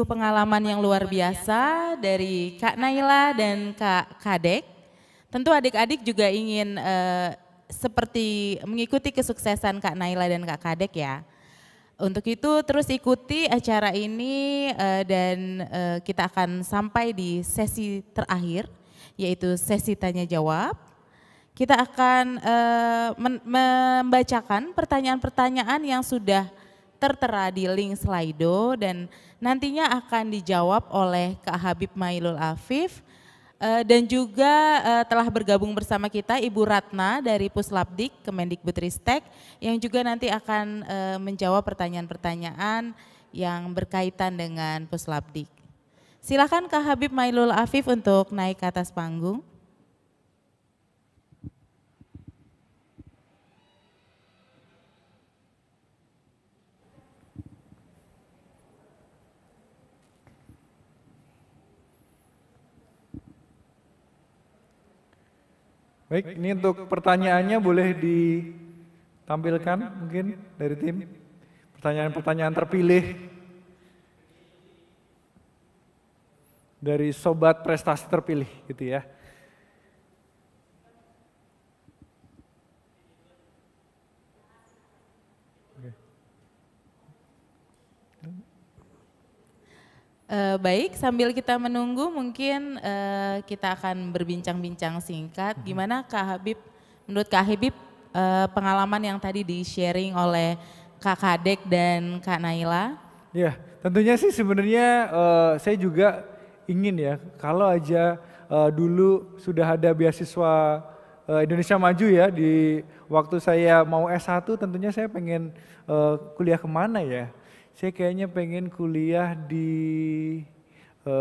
Sungguh pengalaman yang luar biasa dari Kak Naila dan Kak Kadek. Tentu adik-adik juga ingin uh, seperti mengikuti kesuksesan Kak Naila dan Kak Kadek ya. Untuk itu terus ikuti acara ini uh, dan uh, kita akan sampai di sesi terakhir yaitu sesi tanya jawab. Kita akan uh, membacakan pertanyaan-pertanyaan yang sudah tertera di link Slido dan nantinya akan dijawab oleh Kak Habib Mailul Afif uh, dan juga uh, telah bergabung bersama kita Ibu Ratna dari Puslabdik Kemendikbudristek yang juga nanti akan uh, menjawab pertanyaan-pertanyaan yang berkaitan dengan Puslabdik. Silakan Kak Habib Mailul Afif untuk naik ke atas panggung. Baik, ini untuk pertanyaannya boleh ditampilkan mungkin dari tim. Pertanyaan-pertanyaan terpilih dari sobat prestasi terpilih gitu ya. Uh, baik, sambil kita menunggu mungkin uh, kita akan berbincang-bincang singkat. Mhm. Gimana Kak Habib, menurut Kak Habib uh, pengalaman yang tadi di-sharing oleh Kak Kadek dan Kak Naila? Ya, tentunya sih sebenarnya uh, saya juga ingin ya, kalau aja uh, dulu sudah ada beasiswa uh, Indonesia Maju ya di waktu saya mau S1 tentunya saya pengen uh, kuliah ke mana ya saya kayaknya pengen kuliah di di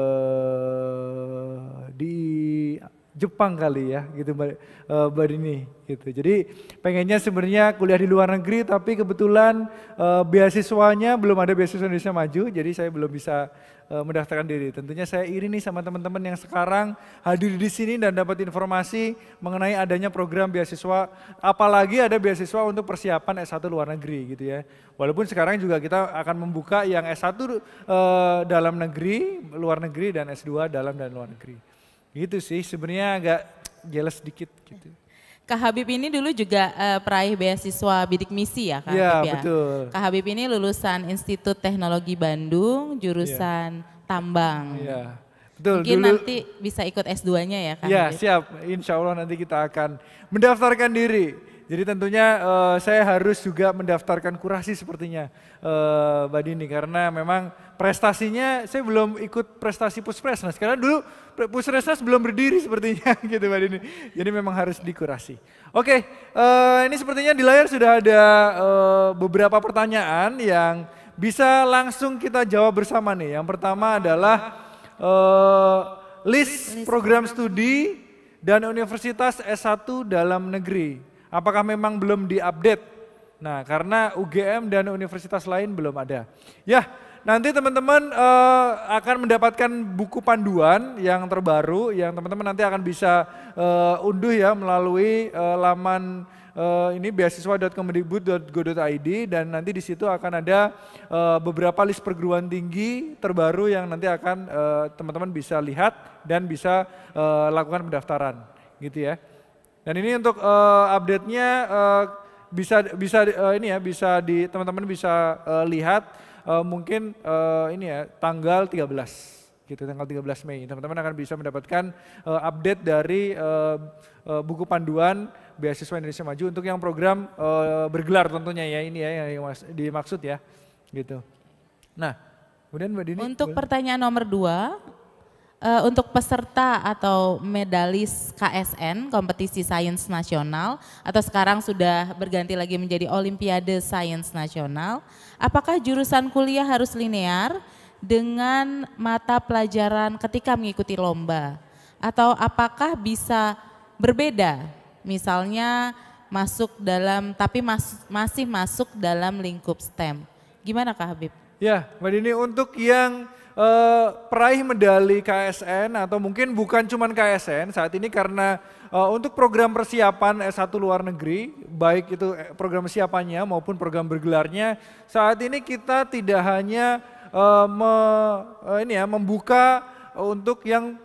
Jepang kali ya gitu Mbak, uh, Mbak Dini gitu. Jadi pengennya sebenarnya kuliah di luar negeri tapi kebetulan uh, beasiswanya belum ada beasiswa Indonesia Maju jadi saya belum bisa uh, mendaftarkan diri. Tentunya saya iri nih sama teman-teman yang sekarang hadir di sini dan dapat informasi mengenai adanya program beasiswa apalagi ada beasiswa untuk persiapan S1 luar negeri gitu ya. Walaupun sekarang juga kita akan membuka yang S1 uh, dalam negeri, luar negeri dan S2 dalam dan luar negeri. Gitu sih, sebenarnya agak jelas sedikit gitu. Kak Habib ini dulu juga uh, peraih beasiswa bidik misi ya Kak ya, Habib ya? betul. Kak Habib ini lulusan Institut Teknologi Bandung, jurusan ya. tambang. Iya, betul. Mungkin dulu, nanti bisa ikut S2-nya ya Kak Iya, siap. Insya Allah nanti kita akan mendaftarkan diri. Jadi tentunya uh, saya harus juga mendaftarkan kurasi sepertinya uh, Mbak Dini karena memang prestasinya saya belum ikut prestasi Puspresnas karena dulu Puspresnas belum berdiri sepertinya gitu Mbak Dini. Jadi memang harus dikurasi. Oke, uh, ini sepertinya di layar sudah ada uh, beberapa pertanyaan yang bisa langsung kita jawab bersama nih. Yang pertama adalah uh, list program studi dan universitas S1 dalam negeri apakah memang belum diupdate? Nah, karena UGM dan universitas lain belum ada. Ya, nanti teman-teman uh, akan mendapatkan buku panduan yang terbaru yang teman-teman nanti akan bisa uh, unduh ya melalui uh, laman uh, ini beasiswa.kemendikbud.go.id dan nanti di situ akan ada uh, beberapa list perguruan tinggi terbaru yang nanti akan teman-teman uh, bisa lihat dan bisa uh, lakukan pendaftaran gitu ya. Dan ini untuk uh, update-nya uh, bisa bisa uh, ini ya bisa di teman-teman bisa uh, lihat uh, mungkin uh, ini ya tanggal 13 gitu tanggal 13 Mei teman-teman akan bisa mendapatkan uh, update dari uh, uh, buku panduan beasiswa Indonesia Maju untuk yang program uh, bergelar tentunya ya ini ya yang dimaksud ya gitu. Nah, kemudian Mbak Dini Untuk boleh? pertanyaan nomor dua, uh, untuk peserta atau medalis KSN kompetisi sains nasional atau sekarang sudah berganti lagi menjadi Olimpiade Sains Nasional, apakah jurusan kuliah harus linear dengan mata pelajaran ketika mengikuti lomba atau apakah bisa berbeda? Misalnya masuk dalam tapi mas, masih masuk dalam lingkup STEM. Gimana Kak Habib? Ya, Mbak Dini untuk yang uh, peraih medali KSN atau mungkin bukan cuma KSN saat ini karena uh, untuk program persiapan S1 luar negeri, baik itu eh, program persiapannya maupun program bergelarnya, saat ini kita tidak hanya uh, me, uh, ini ya membuka untuk yang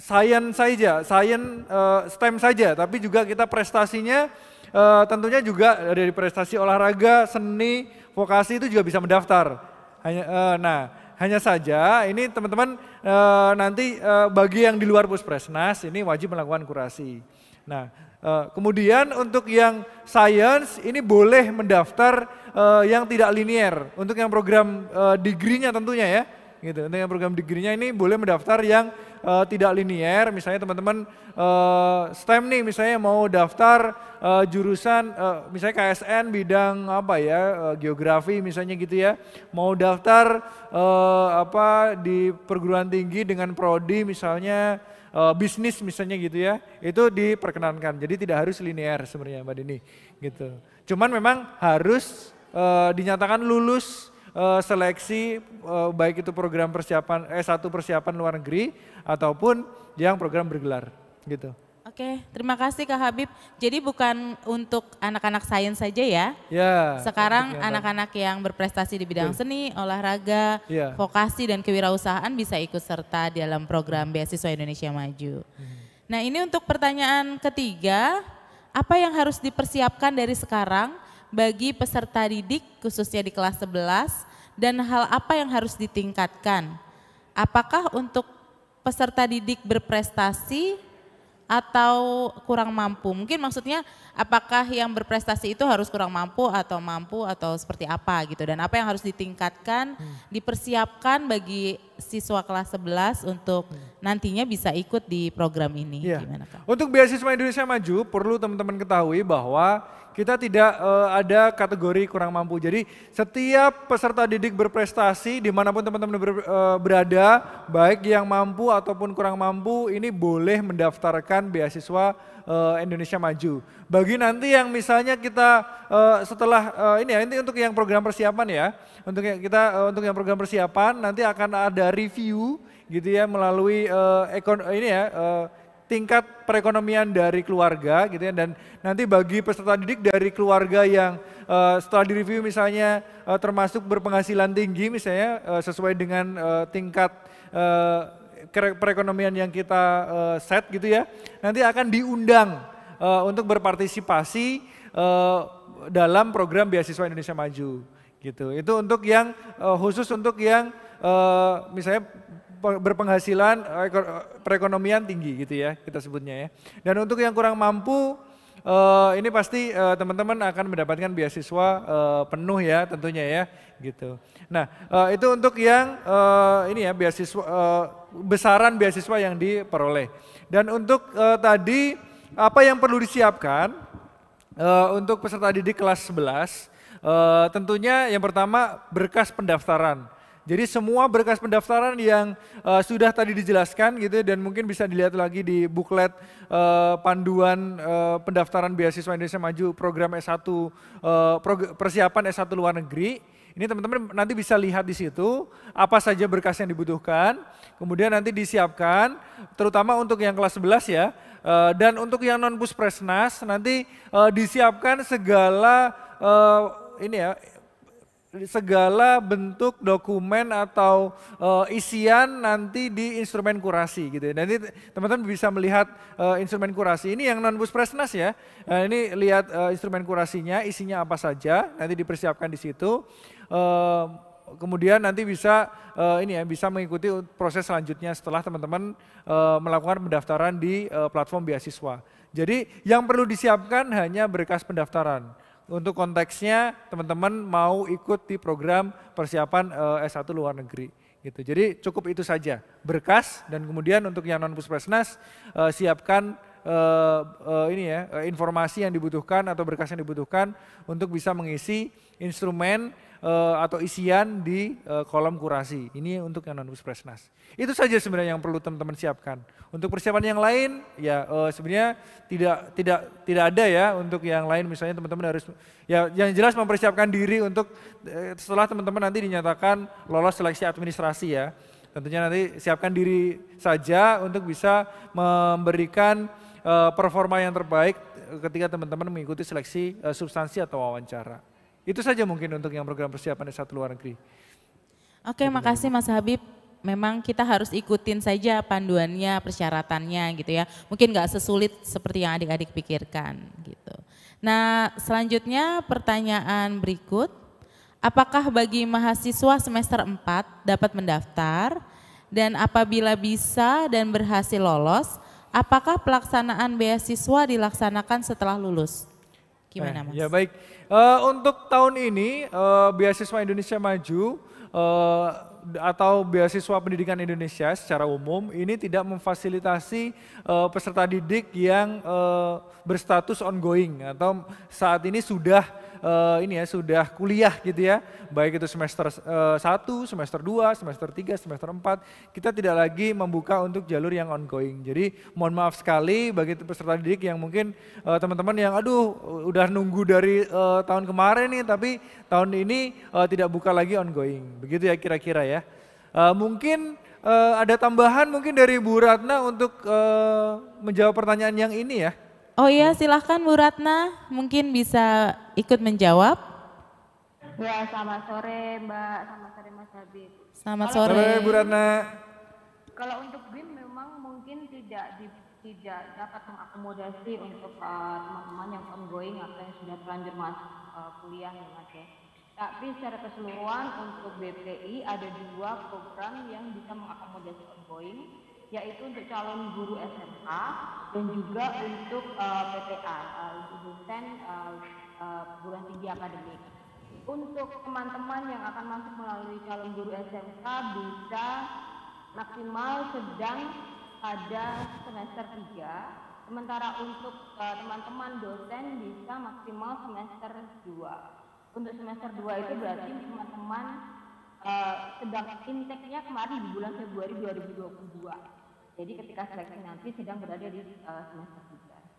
sains saja, sains uh, STEM saja, tapi juga kita prestasinya uh, tentunya juga dari prestasi olahraga, seni, vokasi itu juga bisa mendaftar. Hanya, uh, nah hanya saja ini teman-teman e, nanti e, bagi yang di luar Puspresnas ini wajib melakukan kurasi. Nah, e, kemudian untuk yang science ini boleh mendaftar e, yang tidak linier. Untuk yang program e, degree-nya tentunya ya. Gitu. Untuk yang program degree-nya ini boleh mendaftar yang uh, tidak linier, misalnya teman-teman uh, STEM nih misalnya mau daftar uh, jurusan uh, misalnya KSN bidang apa ya uh, geografi misalnya gitu ya, mau daftar uh, apa di perguruan tinggi dengan prodi misalnya uh, bisnis misalnya gitu ya, itu diperkenankan. Jadi tidak harus linier sebenarnya Mbak Dini gitu. Cuman memang harus uh, dinyatakan lulus uh, seleksi uh, baik itu program persiapan S1 persiapan luar negeri ataupun yang program bergelar gitu. Oke, terima kasih Kak Habib. Jadi bukan untuk anak-anak sains saja ya? Ya. Sekarang anak-anak yang berprestasi di bidang seni, olahraga, ya. vokasi dan kewirausahaan bisa ikut serta dalam program Beasiswa Indonesia Maju. Hmm. Nah ini untuk pertanyaan ketiga, apa yang harus dipersiapkan dari sekarang bagi peserta didik khususnya di kelas 11 dan hal apa yang harus ditingkatkan? Apakah untuk peserta didik berprestasi atau kurang mampu? Mungkin maksudnya apakah yang berprestasi itu harus kurang mampu atau mampu atau seperti apa gitu dan apa yang harus ditingkatkan, hmm. dipersiapkan bagi siswa kelas 11 untuk nantinya bisa ikut di program ini. Iya. Gimana Kak? Untuk beasiswa Indonesia Maju perlu teman-teman ketahui bahwa kita tidak uh, ada kategori kurang mampu. Jadi setiap peserta didik berprestasi di mana pun teman-teman ber, uh, berada, baik yang mampu ataupun kurang mampu, ini boleh mendaftarkan beasiswa uh, Indonesia Maju. Bagi nanti yang misalnya kita uh, setelah uh, ini ya, ini untuk yang program persiapan ya, untuk kita uh, untuk yang program persiapan nanti akan ada review gitu ya melalui uh, ekon ini ya. Uh, tingkat perekonomian dari keluarga gitu ya dan nanti bagi peserta didik dari keluarga yang uh, setelah direview misalnya uh, termasuk berpenghasilan tinggi misalnya uh, sesuai dengan uh, tingkat uh, perekonomian yang kita uh, set gitu ya nanti akan diundang uh, untuk berpartisipasi uh, dalam program beasiswa Indonesia Maju gitu itu untuk yang uh, khusus untuk yang uh, misalnya berpenghasilan perekonomian tinggi gitu ya kita sebutnya ya. Dan untuk yang kurang mampu uh, ini pasti teman-teman uh, akan mendapatkan beasiswa uh, penuh ya tentunya ya gitu. Nah uh, itu untuk yang uh, ini ya beasiswa uh, besaran beasiswa yang diperoleh. Dan untuk tadi apa yang perlu disiapkan untuk peserta didik kelas 11 uh, tentunya yang pertama berkas pendaftaran. Jadi semua berkas pendaftaran yang uh, sudah tadi dijelaskan gitu dan mungkin bisa dilihat lagi di buklet uh, panduan uh, pendaftaran beasiswa Indonesia Maju program S1 uh, persiapan S1 luar negeri. Ini teman-teman nanti bisa lihat di situ apa saja berkas yang dibutuhkan. Kemudian nanti disiapkan terutama untuk yang kelas 11 ya. Uh, dan untuk yang non puspresnas nanti uh, disiapkan segala uh, ini ya segala bentuk dokumen atau uh, isian nanti di instrumen kurasi gitu. Nanti teman-teman bisa melihat uh, instrumen kurasi ini yang non buspresnas ya. Nah, ini lihat uh, instrumen kurasinya, isinya apa saja, nanti dipersiapkan di situ. Uh, kemudian nanti bisa uh, ini ya bisa mengikuti proses selanjutnya setelah teman-teman uh, melakukan pendaftaran di platform beasiswa. Jadi yang perlu disiapkan hanya berkas pendaftaran untuk konteksnya teman-teman mau ikut di program persiapan uh, S1 luar negeri gitu. Jadi cukup itu saja berkas dan kemudian untuk yang non puspesnas uh, siapkan uh, uh, ini ya informasi yang dibutuhkan atau berkas yang dibutuhkan untuk bisa mengisi instrumen uh, atau isian di uh, kolom kurasi. Ini untuk yang non Presnas. Itu saja sebenarnya yang perlu teman-teman siapkan. Untuk persiapan yang lain ya uh, sebenarnya tidak tidak tidak ada ya untuk yang lain misalnya teman-teman harus ya yang jelas mempersiapkan diri untuk uh, setelah teman-teman nanti dinyatakan lolos seleksi administrasi ya. Tentunya nanti siapkan diri saja untuk bisa memberikan uh, performa yang terbaik ketika teman-teman mengikuti seleksi uh, substansi atau wawancara. Itu saja mungkin untuk yang program persiapan S1 luar negeri. Oke, makasih Mas Habib. Memang kita harus ikutin saja panduannya, persyaratannya gitu ya. Mungkin nggak sesulit seperti yang adik-adik pikirkan gitu. Nah, selanjutnya pertanyaan berikut. Apakah bagi mahasiswa semester 4 dapat mendaftar? Dan apabila bisa dan berhasil lolos, apakah pelaksanaan beasiswa dilaksanakan setelah lulus? Gimana Mas? Ya baik, uh, untuk tahun ini uh, beasiswa Indonesia Maju uh, atau beasiswa pendidikan Indonesia secara umum ini tidak memfasilitasi uh, peserta didik yang uh, berstatus ongoing atau saat ini sudah uh, ini ya sudah kuliah gitu ya, baik itu semester uh, 1, semester 2, semester 3, semester 4, kita tidak lagi membuka untuk jalur yang ongoing. Jadi mohon maaf sekali bagi peserta didik yang mungkin teman teman-teman yang aduh udah nunggu dari uh, tahun kemarin nih tapi tahun ini uh, tidak buka lagi ongoing. Begitu ya kira-kira ya. Uh, mungkin uh, ada tambahan mungkin dari Bu Ratna untuk uh, menjawab pertanyaan yang ini ya. Oh iya silahkan Bu Ratna mungkin bisa ikut menjawab. Ya selamat sore Mbak, selamat sore Mas Habib. Selamat sore. Sore Bu Ratna. Kalau untuk BIM memang mungkin tidak di, tidak dapat mengakomodasi untuk eh, teman-teman uh, yang ongoing atau yang sudah terlanjur masuk uh, kuliah ya Mas ya. Tapi secara keseluruhan untuk BPI ada dua program yang bisa mengakomodasi ongoing yaitu untuk calon guru SMA dan juga untuk uh, PTA, uh, dosen uh, uh, perguruan tinggi akademik. untuk teman-teman yang akan masuk melalui calon guru SMK bisa maksimal sedang pada semester 3, sementara untuk eh, teman-teman uh, dosen bisa maksimal semester 2. Untuk semester 2 itu berarti teman-teman uh, sedang intake-nya kemarin di bulan Februari 2022. Jadi ketika seleksi nanti sedang berada di uh, semester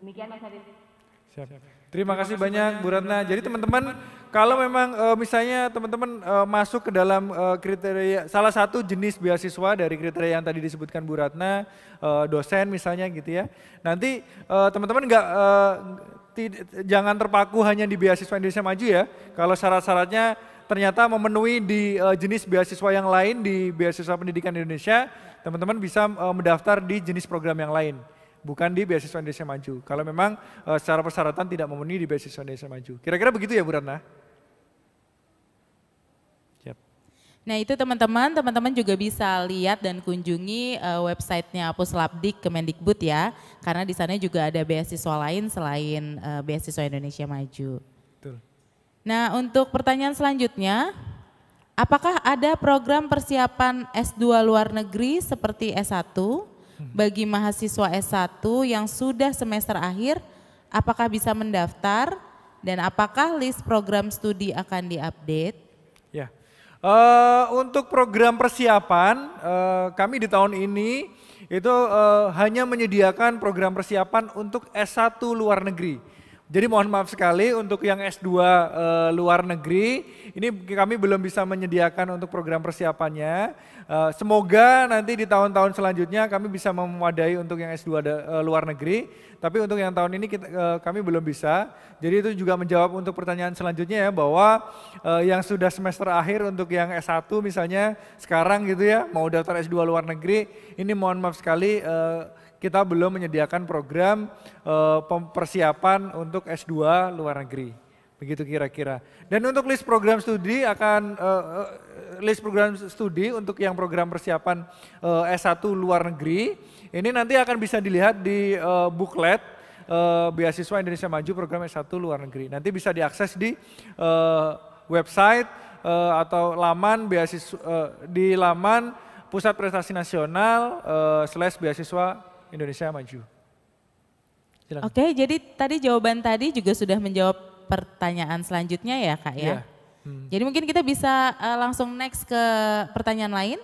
3. Demikian Mas Arif. Siap. Terima kasih banyak Bu Ratna. Jadi teman-teman kalau memang e, misalnya teman-teman e, masuk ke dalam e, kriteria salah satu jenis beasiswa dari kriteria yang tadi disebutkan Bu Ratna, e, dosen misalnya gitu ya. Nanti teman-teman nggak jangan terpaku hanya di beasiswa Indonesia Maju ya. Kalau syarat-syaratnya ternyata memenuhi di jenis beasiswa yang lain di beasiswa pendidikan Indonesia, teman-teman bisa mendaftar di jenis program yang lain bukan di beasiswa Indonesia Maju. Kalau memang uh, secara persyaratan tidak memenuhi di beasiswa Indonesia Maju. Kira-kira begitu ya Bu Ratna? Nah itu teman-teman, teman-teman juga bisa lihat dan kunjungi uh, websitenya Puslabdik Kemendikbud ya, karena di sana juga ada beasiswa lain selain uh, beasiswa Indonesia Maju. Betul. Nah untuk pertanyaan selanjutnya, apakah ada program persiapan S2 luar negeri seperti S1 bagi mahasiswa S1 yang sudah semester akhir, apakah bisa mendaftar dan apakah list program studi akan diupdate? Ya, uh, untuk program persiapan uh, kami di tahun ini itu uh, hanya menyediakan program persiapan untuk S1 luar negeri. Jadi mohon maaf sekali untuk yang S2 uh, luar negeri, ini kami belum bisa menyediakan untuk program persiapannya. Uh, semoga nanti di tahun-tahun selanjutnya kami bisa memadai untuk yang S2 da, uh, luar negeri, tapi untuk yang tahun ini kita, uh, kami belum bisa. Jadi itu juga menjawab untuk pertanyaan selanjutnya ya bahwa uh, yang sudah semester akhir untuk yang S1 misalnya sekarang gitu ya mau daftar S2 luar negeri, ini mohon maaf sekali uh, kita belum menyediakan program uh, persiapan untuk S2 luar negeri. Begitu kira-kira. Dan untuk list program studi akan uh, list program studi untuk yang program persiapan uh, S1 luar negeri ini nanti akan bisa dilihat di uh, booklet uh, beasiswa Indonesia Maju program S1 luar negeri. Nanti bisa diakses di uh, website uh, atau laman beasiswa uh, di laman Pusat Prestasi Nasional uh, slash beasiswa Indonesia maju. Silakan. Oke, jadi tadi jawaban tadi juga sudah menjawab pertanyaan selanjutnya ya Kak ya. Yeah. Hmm. Jadi mungkin kita bisa uh, langsung next ke pertanyaan lain.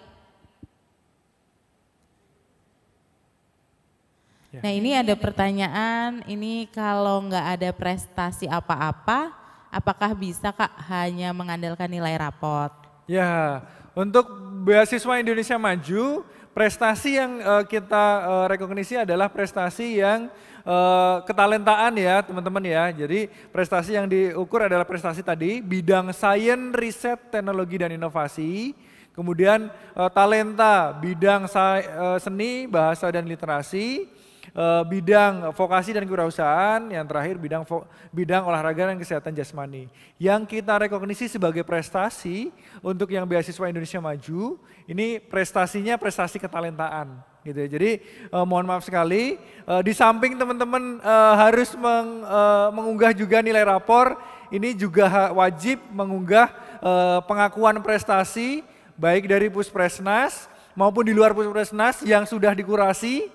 Yeah. Nah ini ada pertanyaan, ini kalau nggak ada prestasi apa-apa, apakah bisa Kak hanya mengandalkan nilai rapot? Ya, untuk beasiswa Indonesia Maju prestasi yang uh, kita uh, rekognisi adalah prestasi yang uh, ketalentaan ya teman-teman ya. Jadi prestasi yang diukur adalah prestasi tadi bidang sains, riset, teknologi dan inovasi. Kemudian uh, talenta bidang uh, seni, bahasa dan literasi uh, bidang vokasi dan kewirausahaan, yang terakhir bidang bidang olahraga dan kesehatan jasmani. Yang kita rekognisi sebagai prestasi untuk yang beasiswa Indonesia Maju, ini prestasinya prestasi ketalentaan gitu ya. Jadi uh, mohon maaf sekali, uh, di samping teman-teman uh, harus meng, uh, mengunggah juga nilai rapor, ini juga wajib mengunggah uh, pengakuan prestasi baik dari Puspresnas maupun di luar Puspresnas yang sudah dikurasi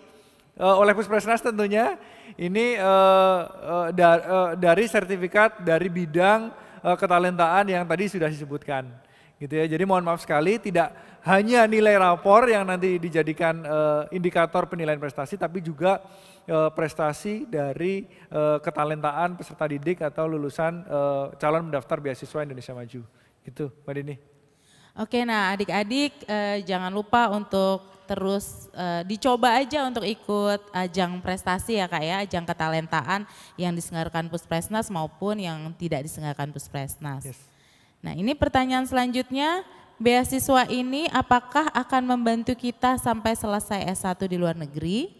uh, oleh Puspresnas tentunya ini uh, uh, da, uh, dari sertifikat dari bidang uh, ketalentaan yang tadi sudah disebutkan. Gitu ya. Jadi mohon maaf sekali tidak hanya nilai rapor yang nanti dijadikan uh, indikator penilaian prestasi tapi juga uh, prestasi dari uh, ketalentaan peserta didik atau lulusan uh, calon mendaftar beasiswa Indonesia Maju. Gitu, Mbak Dini. Oke, nah adik-adik uh, jangan lupa untuk terus uh, dicoba aja untuk ikut ajang prestasi ya kak ya, ajang ketalentaan yang diselenggarakan Puspresnas maupun yang tidak diselenggarakan Puspresnas. Yes. Nah ini pertanyaan selanjutnya, beasiswa ini apakah akan membantu kita sampai selesai S1 di luar negeri?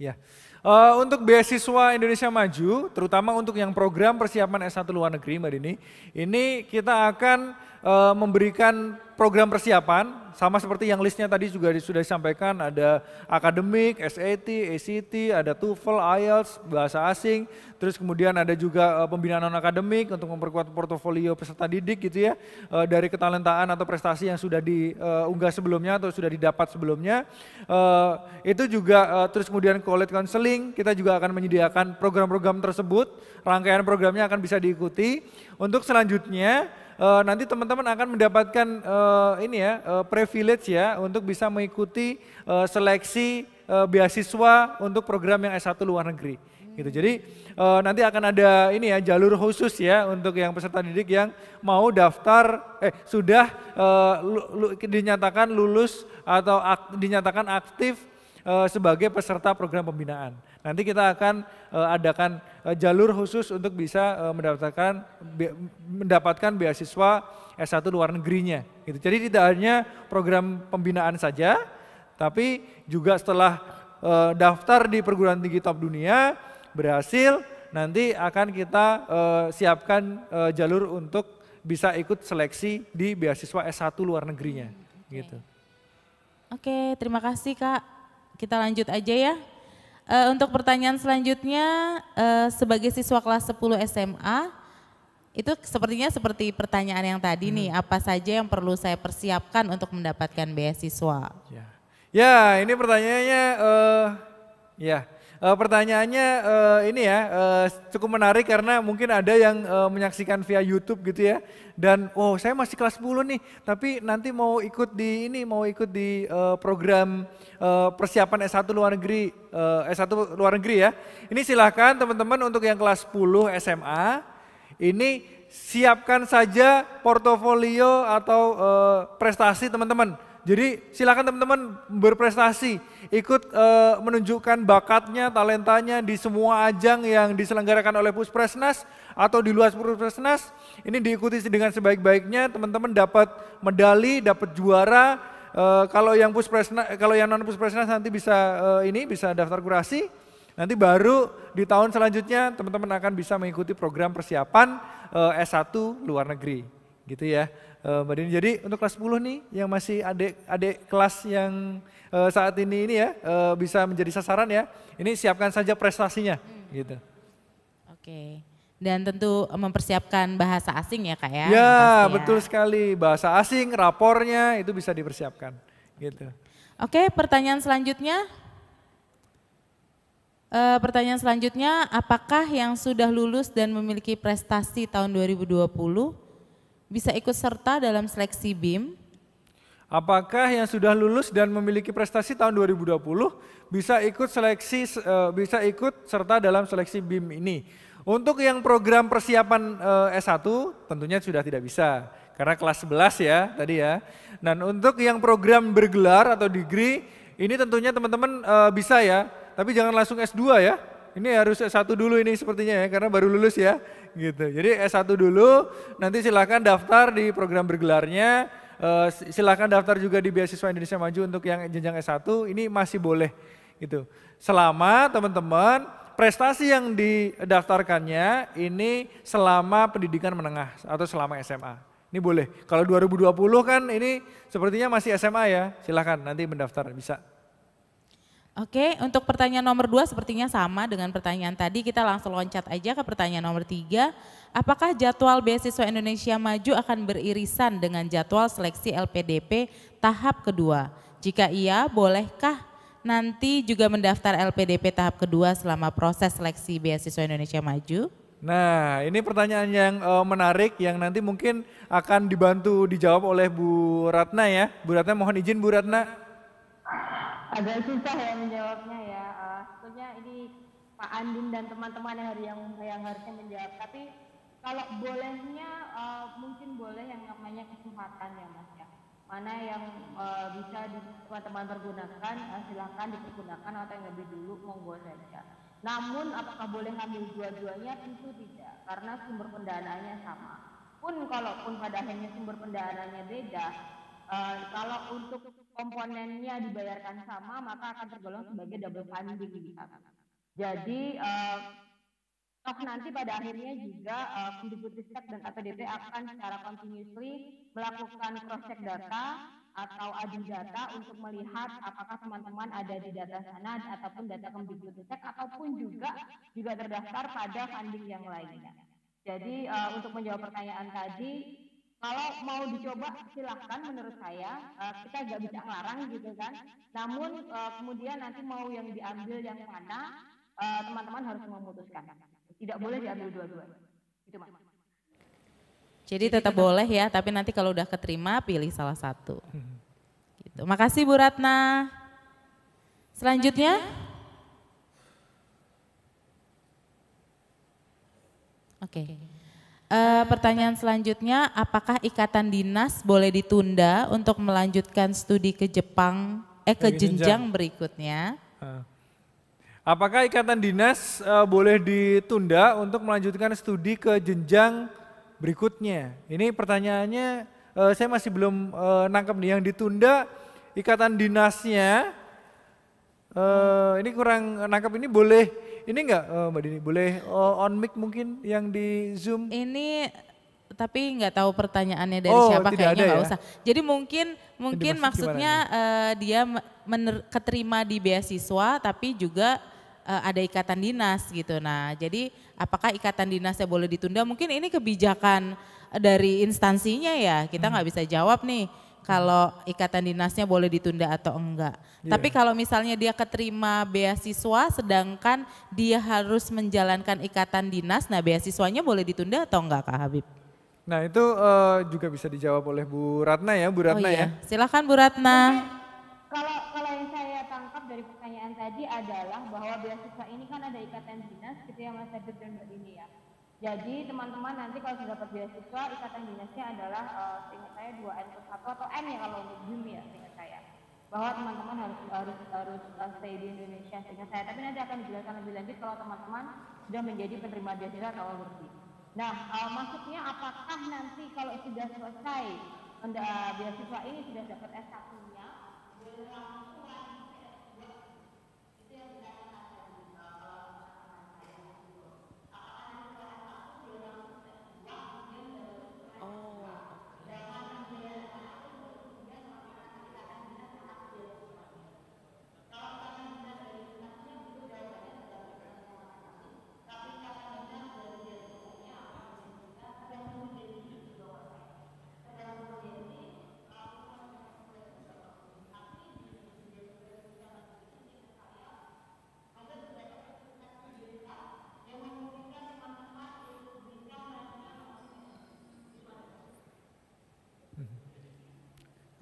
Ya, uh, untuk beasiswa Indonesia Maju, terutama untuk yang program persiapan S1 luar negeri Mbak Dini, ini kita akan uh, memberikan program persiapan sama seperti yang listnya tadi juga sudah disampaikan, ada akademik, SAT, ACT, ada TOEFL, IELTS, bahasa asing, terus kemudian ada juga uh, pembinaan non-akademik untuk memperkuat portofolio peserta didik gitu ya, uh, dari ketalentaan atau prestasi yang sudah diunggah sebelumnya atau sudah didapat sebelumnya. Itu juga terus kemudian college counseling, kita juga akan menyediakan program-program tersebut, rangkaian programnya akan bisa diikuti. Untuk selanjutnya, uh, nanti teman-teman akan mendapatkan uh, ini ya uh, privilege ya untuk bisa mengikuti uh, seleksi uh, beasiswa untuk program yang S1 luar negeri. Gitu. Jadi uh, nanti akan ada ini ya jalur khusus ya untuk yang peserta didik yang mau daftar eh sudah uh, lu, lu, dinyatakan lulus atau ak, dinyatakan aktif uh, sebagai peserta program pembinaan. Nanti kita akan uh, adakan uh, jalur khusus untuk bisa uh, mendapatkan be, mendapatkan beasiswa S1 luar negerinya. Gitu. Jadi tidak hanya program pembinaan saja, tapi juga setelah uh, daftar di perguruan tinggi top dunia berhasil, nanti akan kita uh, siapkan uh, jalur untuk bisa ikut seleksi di beasiswa S1 luar negerinya. Gitu. Oke, terima kasih Kak. Kita lanjut aja ya. Uh, untuk pertanyaan selanjutnya, uh, sebagai siswa kelas 10 SMA, itu sepertinya seperti pertanyaan yang tadi hmm. nih, apa saja yang perlu saya persiapkan untuk mendapatkan beasiswa? Ya, ya ini pertanyaannya, uh, ya Uh, pertanyaannya uh, ini ya uh, cukup menarik karena mungkin ada yang uh, menyaksikan via YouTube gitu ya dan oh saya masih kelas 10 nih tapi nanti mau ikut di ini mau ikut di uh, program uh, persiapan S1 luar negeri uh, S1 luar negeri ya. Ini silahkan teman-teman untuk yang kelas 10 SMA ini siapkan saja portofolio atau uh, prestasi teman-teman jadi silakan teman-teman berprestasi, ikut uh, menunjukkan bakatnya, talentanya di semua ajang yang diselenggarakan oleh Puspresnas atau di luar Puspresnas. Ini diikuti dengan sebaik-baiknya, teman-teman dapat medali, dapat juara. Uh, kalau yang Puspresnas, kalau yang non Puspresnas nanti bisa uh, ini bisa daftar kurasi. Nanti baru di tahun selanjutnya teman-teman akan bisa mengikuti program persiapan uh, S1 luar negeri. Gitu ya uh, Mbak Dini. Jadi untuk kelas 10 nih yang masih adik-adik kelas yang uh, saat ini ini ya uh, bisa menjadi sasaran ya. Ini siapkan saja prestasinya hmm. gitu. Oke. Dan tentu mempersiapkan bahasa asing ya Kak ya. Ya, ya. betul sekali. Bahasa asing, rapornya itu bisa dipersiapkan gitu. Oke, pertanyaan selanjutnya. Uh, pertanyaan selanjutnya, apakah yang sudah lulus dan memiliki prestasi tahun 2020 bisa ikut serta dalam seleksi BIM? Apakah yang sudah lulus dan memiliki prestasi tahun 2020 bisa ikut seleksi uh, bisa ikut serta dalam seleksi BIM ini? Untuk yang program persiapan uh, S1 tentunya sudah tidak bisa karena kelas 11 ya tadi ya. Dan untuk yang program bergelar atau degree ini tentunya teman-teman uh, bisa ya, tapi jangan langsung S2 ya. Ini harus S1 dulu ini sepertinya ya karena baru lulus ya gitu. Jadi S1 dulu, nanti silahkan daftar di program bergelarnya, uh, silahkan daftar juga di beasiswa Indonesia Maju untuk yang jenjang S1, ini masih boleh gitu. Selama teman-teman prestasi yang didaftarkannya ini selama pendidikan menengah atau selama SMA. Ini boleh. Kalau 2020 kan ini sepertinya masih SMA ya, silahkan nanti mendaftar bisa. Oke, untuk pertanyaan nomor dua sepertinya sama dengan pertanyaan tadi. Kita langsung loncat aja ke pertanyaan nomor tiga. Apakah jadwal beasiswa Indonesia Maju akan beririsan dengan jadwal seleksi LPDP tahap kedua? Jika iya, bolehkah nanti juga mendaftar LPDP tahap kedua selama proses seleksi beasiswa Indonesia Maju? Nah, ini pertanyaan yang uh, menarik yang nanti mungkin akan dibantu dijawab oleh Bu Ratna ya. Bu Ratna mohon izin Bu Ratna agak susah ya menjawabnya ya. Uh, sebetulnya ini Pak Andin dan teman-teman yang, yang yang harusnya menjawab. Tapi kalau bolehnya uh, mungkin boleh yang namanya kesempatan ya Mas ya. Mana yang uh, bisa teman-teman pergunakan uh, silakan dipergunakan atau yang lebih dulu monggo saja. Namun apakah boleh ngambil dua-duanya tentu tidak karena sumber pendanaannya sama. Pun kalaupun pada akhirnya sumber pendanaannya beda, uh, kalau untuk komponennya dibayarkan sama maka akan tergolong sebagai double funding Jadi uh, toh nanti pada akhirnya juga uh, Kemdikbudristek dan APDP akan secara continuously melakukan cross check data atau adu data untuk melihat apakah teman-teman ada di data sana ataupun data Kemdikbudristek ataupun juga juga terdaftar pada funding yang lainnya. Jadi uh, untuk menjawab pertanyaan tadi, kalau mau dicoba silahkan menurut saya uh, kita nggak bisa ngelarang gitu kan. Namun uh, kemudian nanti mau yang diambil yang mana teman-teman uh, harus memutuskan. Tidak boleh diambil dua-duanya. Itu mas. Jadi tetap boleh ya, tapi nanti kalau udah keterima pilih salah satu. Gitu. Makasih Bu Ratna. Selanjutnya. Oke. Okay. Uh, pertanyaan selanjutnya, apakah ikatan dinas boleh ditunda untuk melanjutkan studi ke Jepang, eh ke jenjang berikutnya? Apakah ikatan dinas uh, boleh ditunda untuk melanjutkan studi ke jenjang berikutnya? Ini pertanyaannya uh, saya masih belum uh, nangkep nih yang ditunda ikatan dinasnya. Uh, ini kurang nangkep ini boleh ini enggak uh, Mbak Dini, boleh uh, on mic mungkin yang di Zoom? Ini tapi nggak tahu pertanyaannya dari oh, siapa kayaknya nggak ya? usah. Jadi mungkin mungkin maksudnya uh, dia mener, keterima di beasiswa tapi juga uh, ada ikatan dinas gitu. Nah, jadi apakah ikatan dinasnya boleh ditunda? Mungkin ini kebijakan dari instansinya ya. Kita hmm. nggak hmm. bisa jawab nih kalau ikatan dinasnya boleh ditunda atau enggak. Yeah. Tapi kalau misalnya dia keterima beasiswa sedangkan dia harus menjalankan ikatan dinas, nah beasiswanya boleh ditunda atau enggak Kak Habib? Nah itu uh, juga bisa dijawab oleh Bu Ratna ya, Bu Ratna oh, iya. ya. Silakan Bu Ratna. Kalau kalau yang saya tangkap dari pertanyaan tadi adalah bahwa beasiswa ini kan ada ikatan dinas gitu ya Mas Habib dan Mbak ini ya. Jadi teman-teman nanti kalau sudah dapat beasiswa ikatan dinasnya adalah uh, seingat saya 2 N plus 1 atau N ya kalau untuk BIM ya seingat saya. Bahwa teman-teman harus harus harus uh, stay di Indonesia seingat saya. Tapi nanti akan dijelaskan lebih lanjut kalau teman-teman sudah menjadi penerima beasiswa atau overseas. Nah, uh, maksudnya apakah nanti kalau sudah selesai uh, beasiswa ini sudah dapat S1-nya,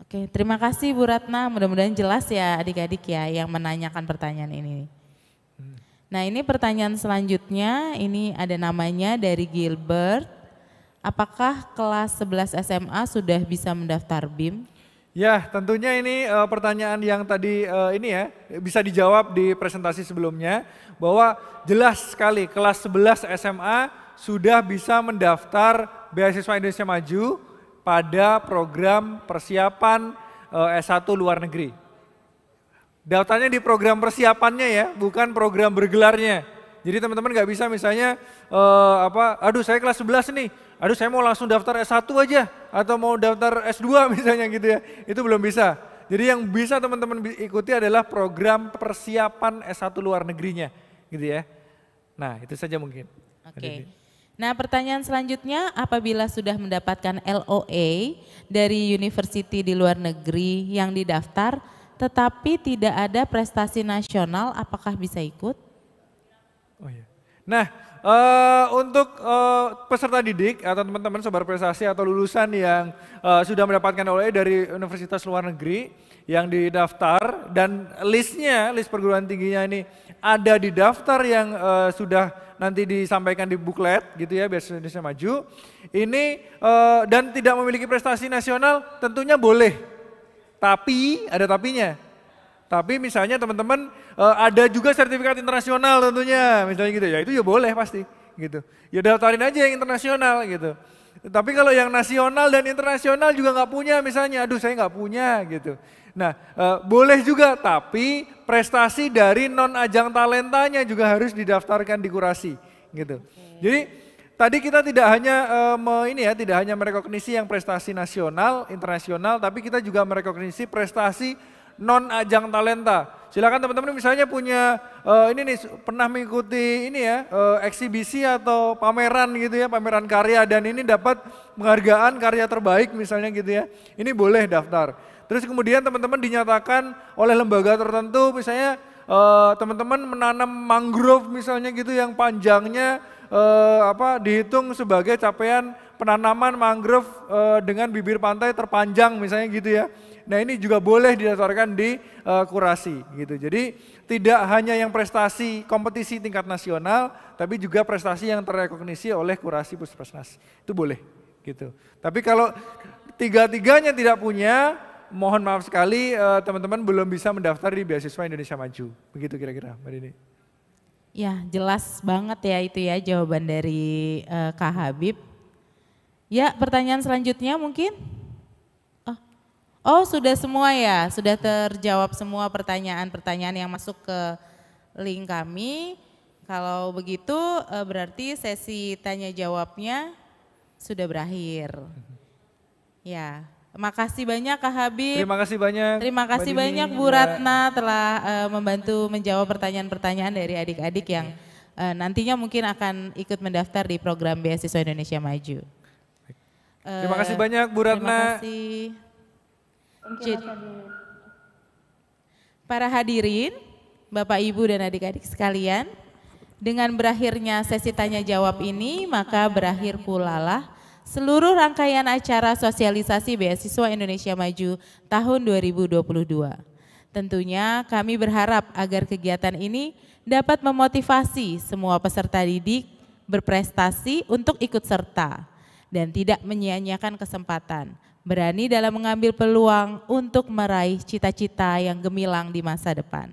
Oke, terima kasih Bu Ratna. Mudah-mudahan jelas ya adik-adik ya yang menanyakan pertanyaan ini. Nah ini pertanyaan selanjutnya, ini ada namanya dari Gilbert. Apakah kelas 11 SMA sudah bisa mendaftar BIM? Ya tentunya ini uh, pertanyaan yang tadi uh, ini ya bisa dijawab di presentasi sebelumnya bahwa jelas sekali kelas 11 SMA sudah bisa mendaftar beasiswa Indonesia Maju pada program persiapan eh, S1 luar negeri. Daftarnya di program persiapannya ya, bukan program bergelarnya. Jadi teman-teman nggak bisa misalnya uh, apa, aduh saya kelas 11 nih, aduh saya mau langsung daftar S1 aja atau mau daftar S2 misalnya gitu ya. Itu belum bisa. Jadi yang bisa teman-teman ikuti adalah program persiapan S1 luar negerinya gitu ya. Nah, itu saja mungkin. Oke. Okay. Nah pertanyaan selanjutnya apabila sudah mendapatkan LOA dari university di luar negeri yang didaftar tetapi tidak ada prestasi nasional apakah bisa ikut? Oh iya. Nah uh, untuk uh, peserta didik atau teman-teman sobat prestasi atau lulusan yang uh, sudah mendapatkan LOA dari universitas luar negeri yang didaftar dan listnya, list perguruan tingginya ini ada di daftar yang uh, sudah nanti disampaikan di buklet gitu ya biar Indonesia maju. Ini uh, dan tidak memiliki prestasi nasional tentunya boleh. Tapi ada tapinya. Tapi misalnya teman-teman uh, ada juga sertifikat internasional tentunya misalnya gitu ya itu ya boleh pasti gitu. Ya daftarin aja yang internasional gitu. Tapi kalau yang nasional dan internasional juga nggak punya misalnya, aduh saya nggak punya gitu. Nah, e, boleh juga, tapi prestasi dari non ajang talentanya juga harus didaftarkan di kurasi, gitu. Okay. Jadi tadi kita tidak hanya uh, me, ini ya, tidak hanya merekognisi yang prestasi nasional, internasional, tapi kita juga merekognisi prestasi non ajang talenta. Silakan teman-teman misalnya punya uh, ini nih pernah mengikuti ini ya uh, eksibisi atau pameran gitu ya, pameran karya dan ini dapat penghargaan karya terbaik misalnya gitu ya. Ini boleh daftar. Terus kemudian teman-teman dinyatakan oleh lembaga tertentu misalnya teman-teman uh, menanam mangrove misalnya gitu yang panjangnya uh, apa dihitung sebagai capaian penanaman mangrove uh, dengan bibir pantai terpanjang misalnya gitu ya. Nah ini juga boleh didaftarkan di uh, kurasi gitu. Jadi tidak hanya yang prestasi kompetisi tingkat nasional, tapi juga prestasi yang terrekognisi oleh kurasi puskesmas. Itu boleh gitu. Tapi kalau tiga-tiganya tidak punya, mohon maaf sekali eh, teman-teman uh, belum bisa mendaftar di beasiswa Indonesia Maju. Begitu kira-kira Mbak Dini. Ya jelas banget ya itu ya jawaban dari uh, Kak Habib. Ya pertanyaan selanjutnya mungkin? Oh. oh sudah semua ya, sudah terjawab semua pertanyaan-pertanyaan yang masuk ke link kami. Kalau begitu uh, berarti sesi tanya jawabnya sudah berakhir. Ya, Makasih banyak Kak Habib. Terima kasih banyak. Terima kasih Mbak banyak Bu Ratna telah uh, membantu menjawab pertanyaan-pertanyaan dari adik-adik yang uh, nantinya mungkin akan ikut mendaftar di program Beasiswa Indonesia Maju. Uh, terima kasih banyak Bu Ratna. Terima kasih. Para hadirin, Bapak Ibu dan adik-adik sekalian, dengan berakhirnya sesi tanya jawab ini, maka berakhir pula lah seluruh rangkaian acara sosialisasi beasiswa Indonesia Maju tahun 2022. Tentunya kami berharap agar kegiatan ini dapat memotivasi semua peserta didik berprestasi untuk ikut serta dan tidak menyia-nyiakan kesempatan, berani dalam mengambil peluang untuk meraih cita-cita yang gemilang di masa depan.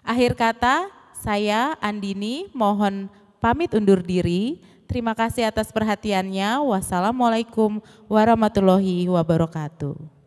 Akhir kata, saya Andini mohon pamit undur diri. Terima kasih atas perhatiannya. Wassalamualaikum warahmatullahi wabarakatuh.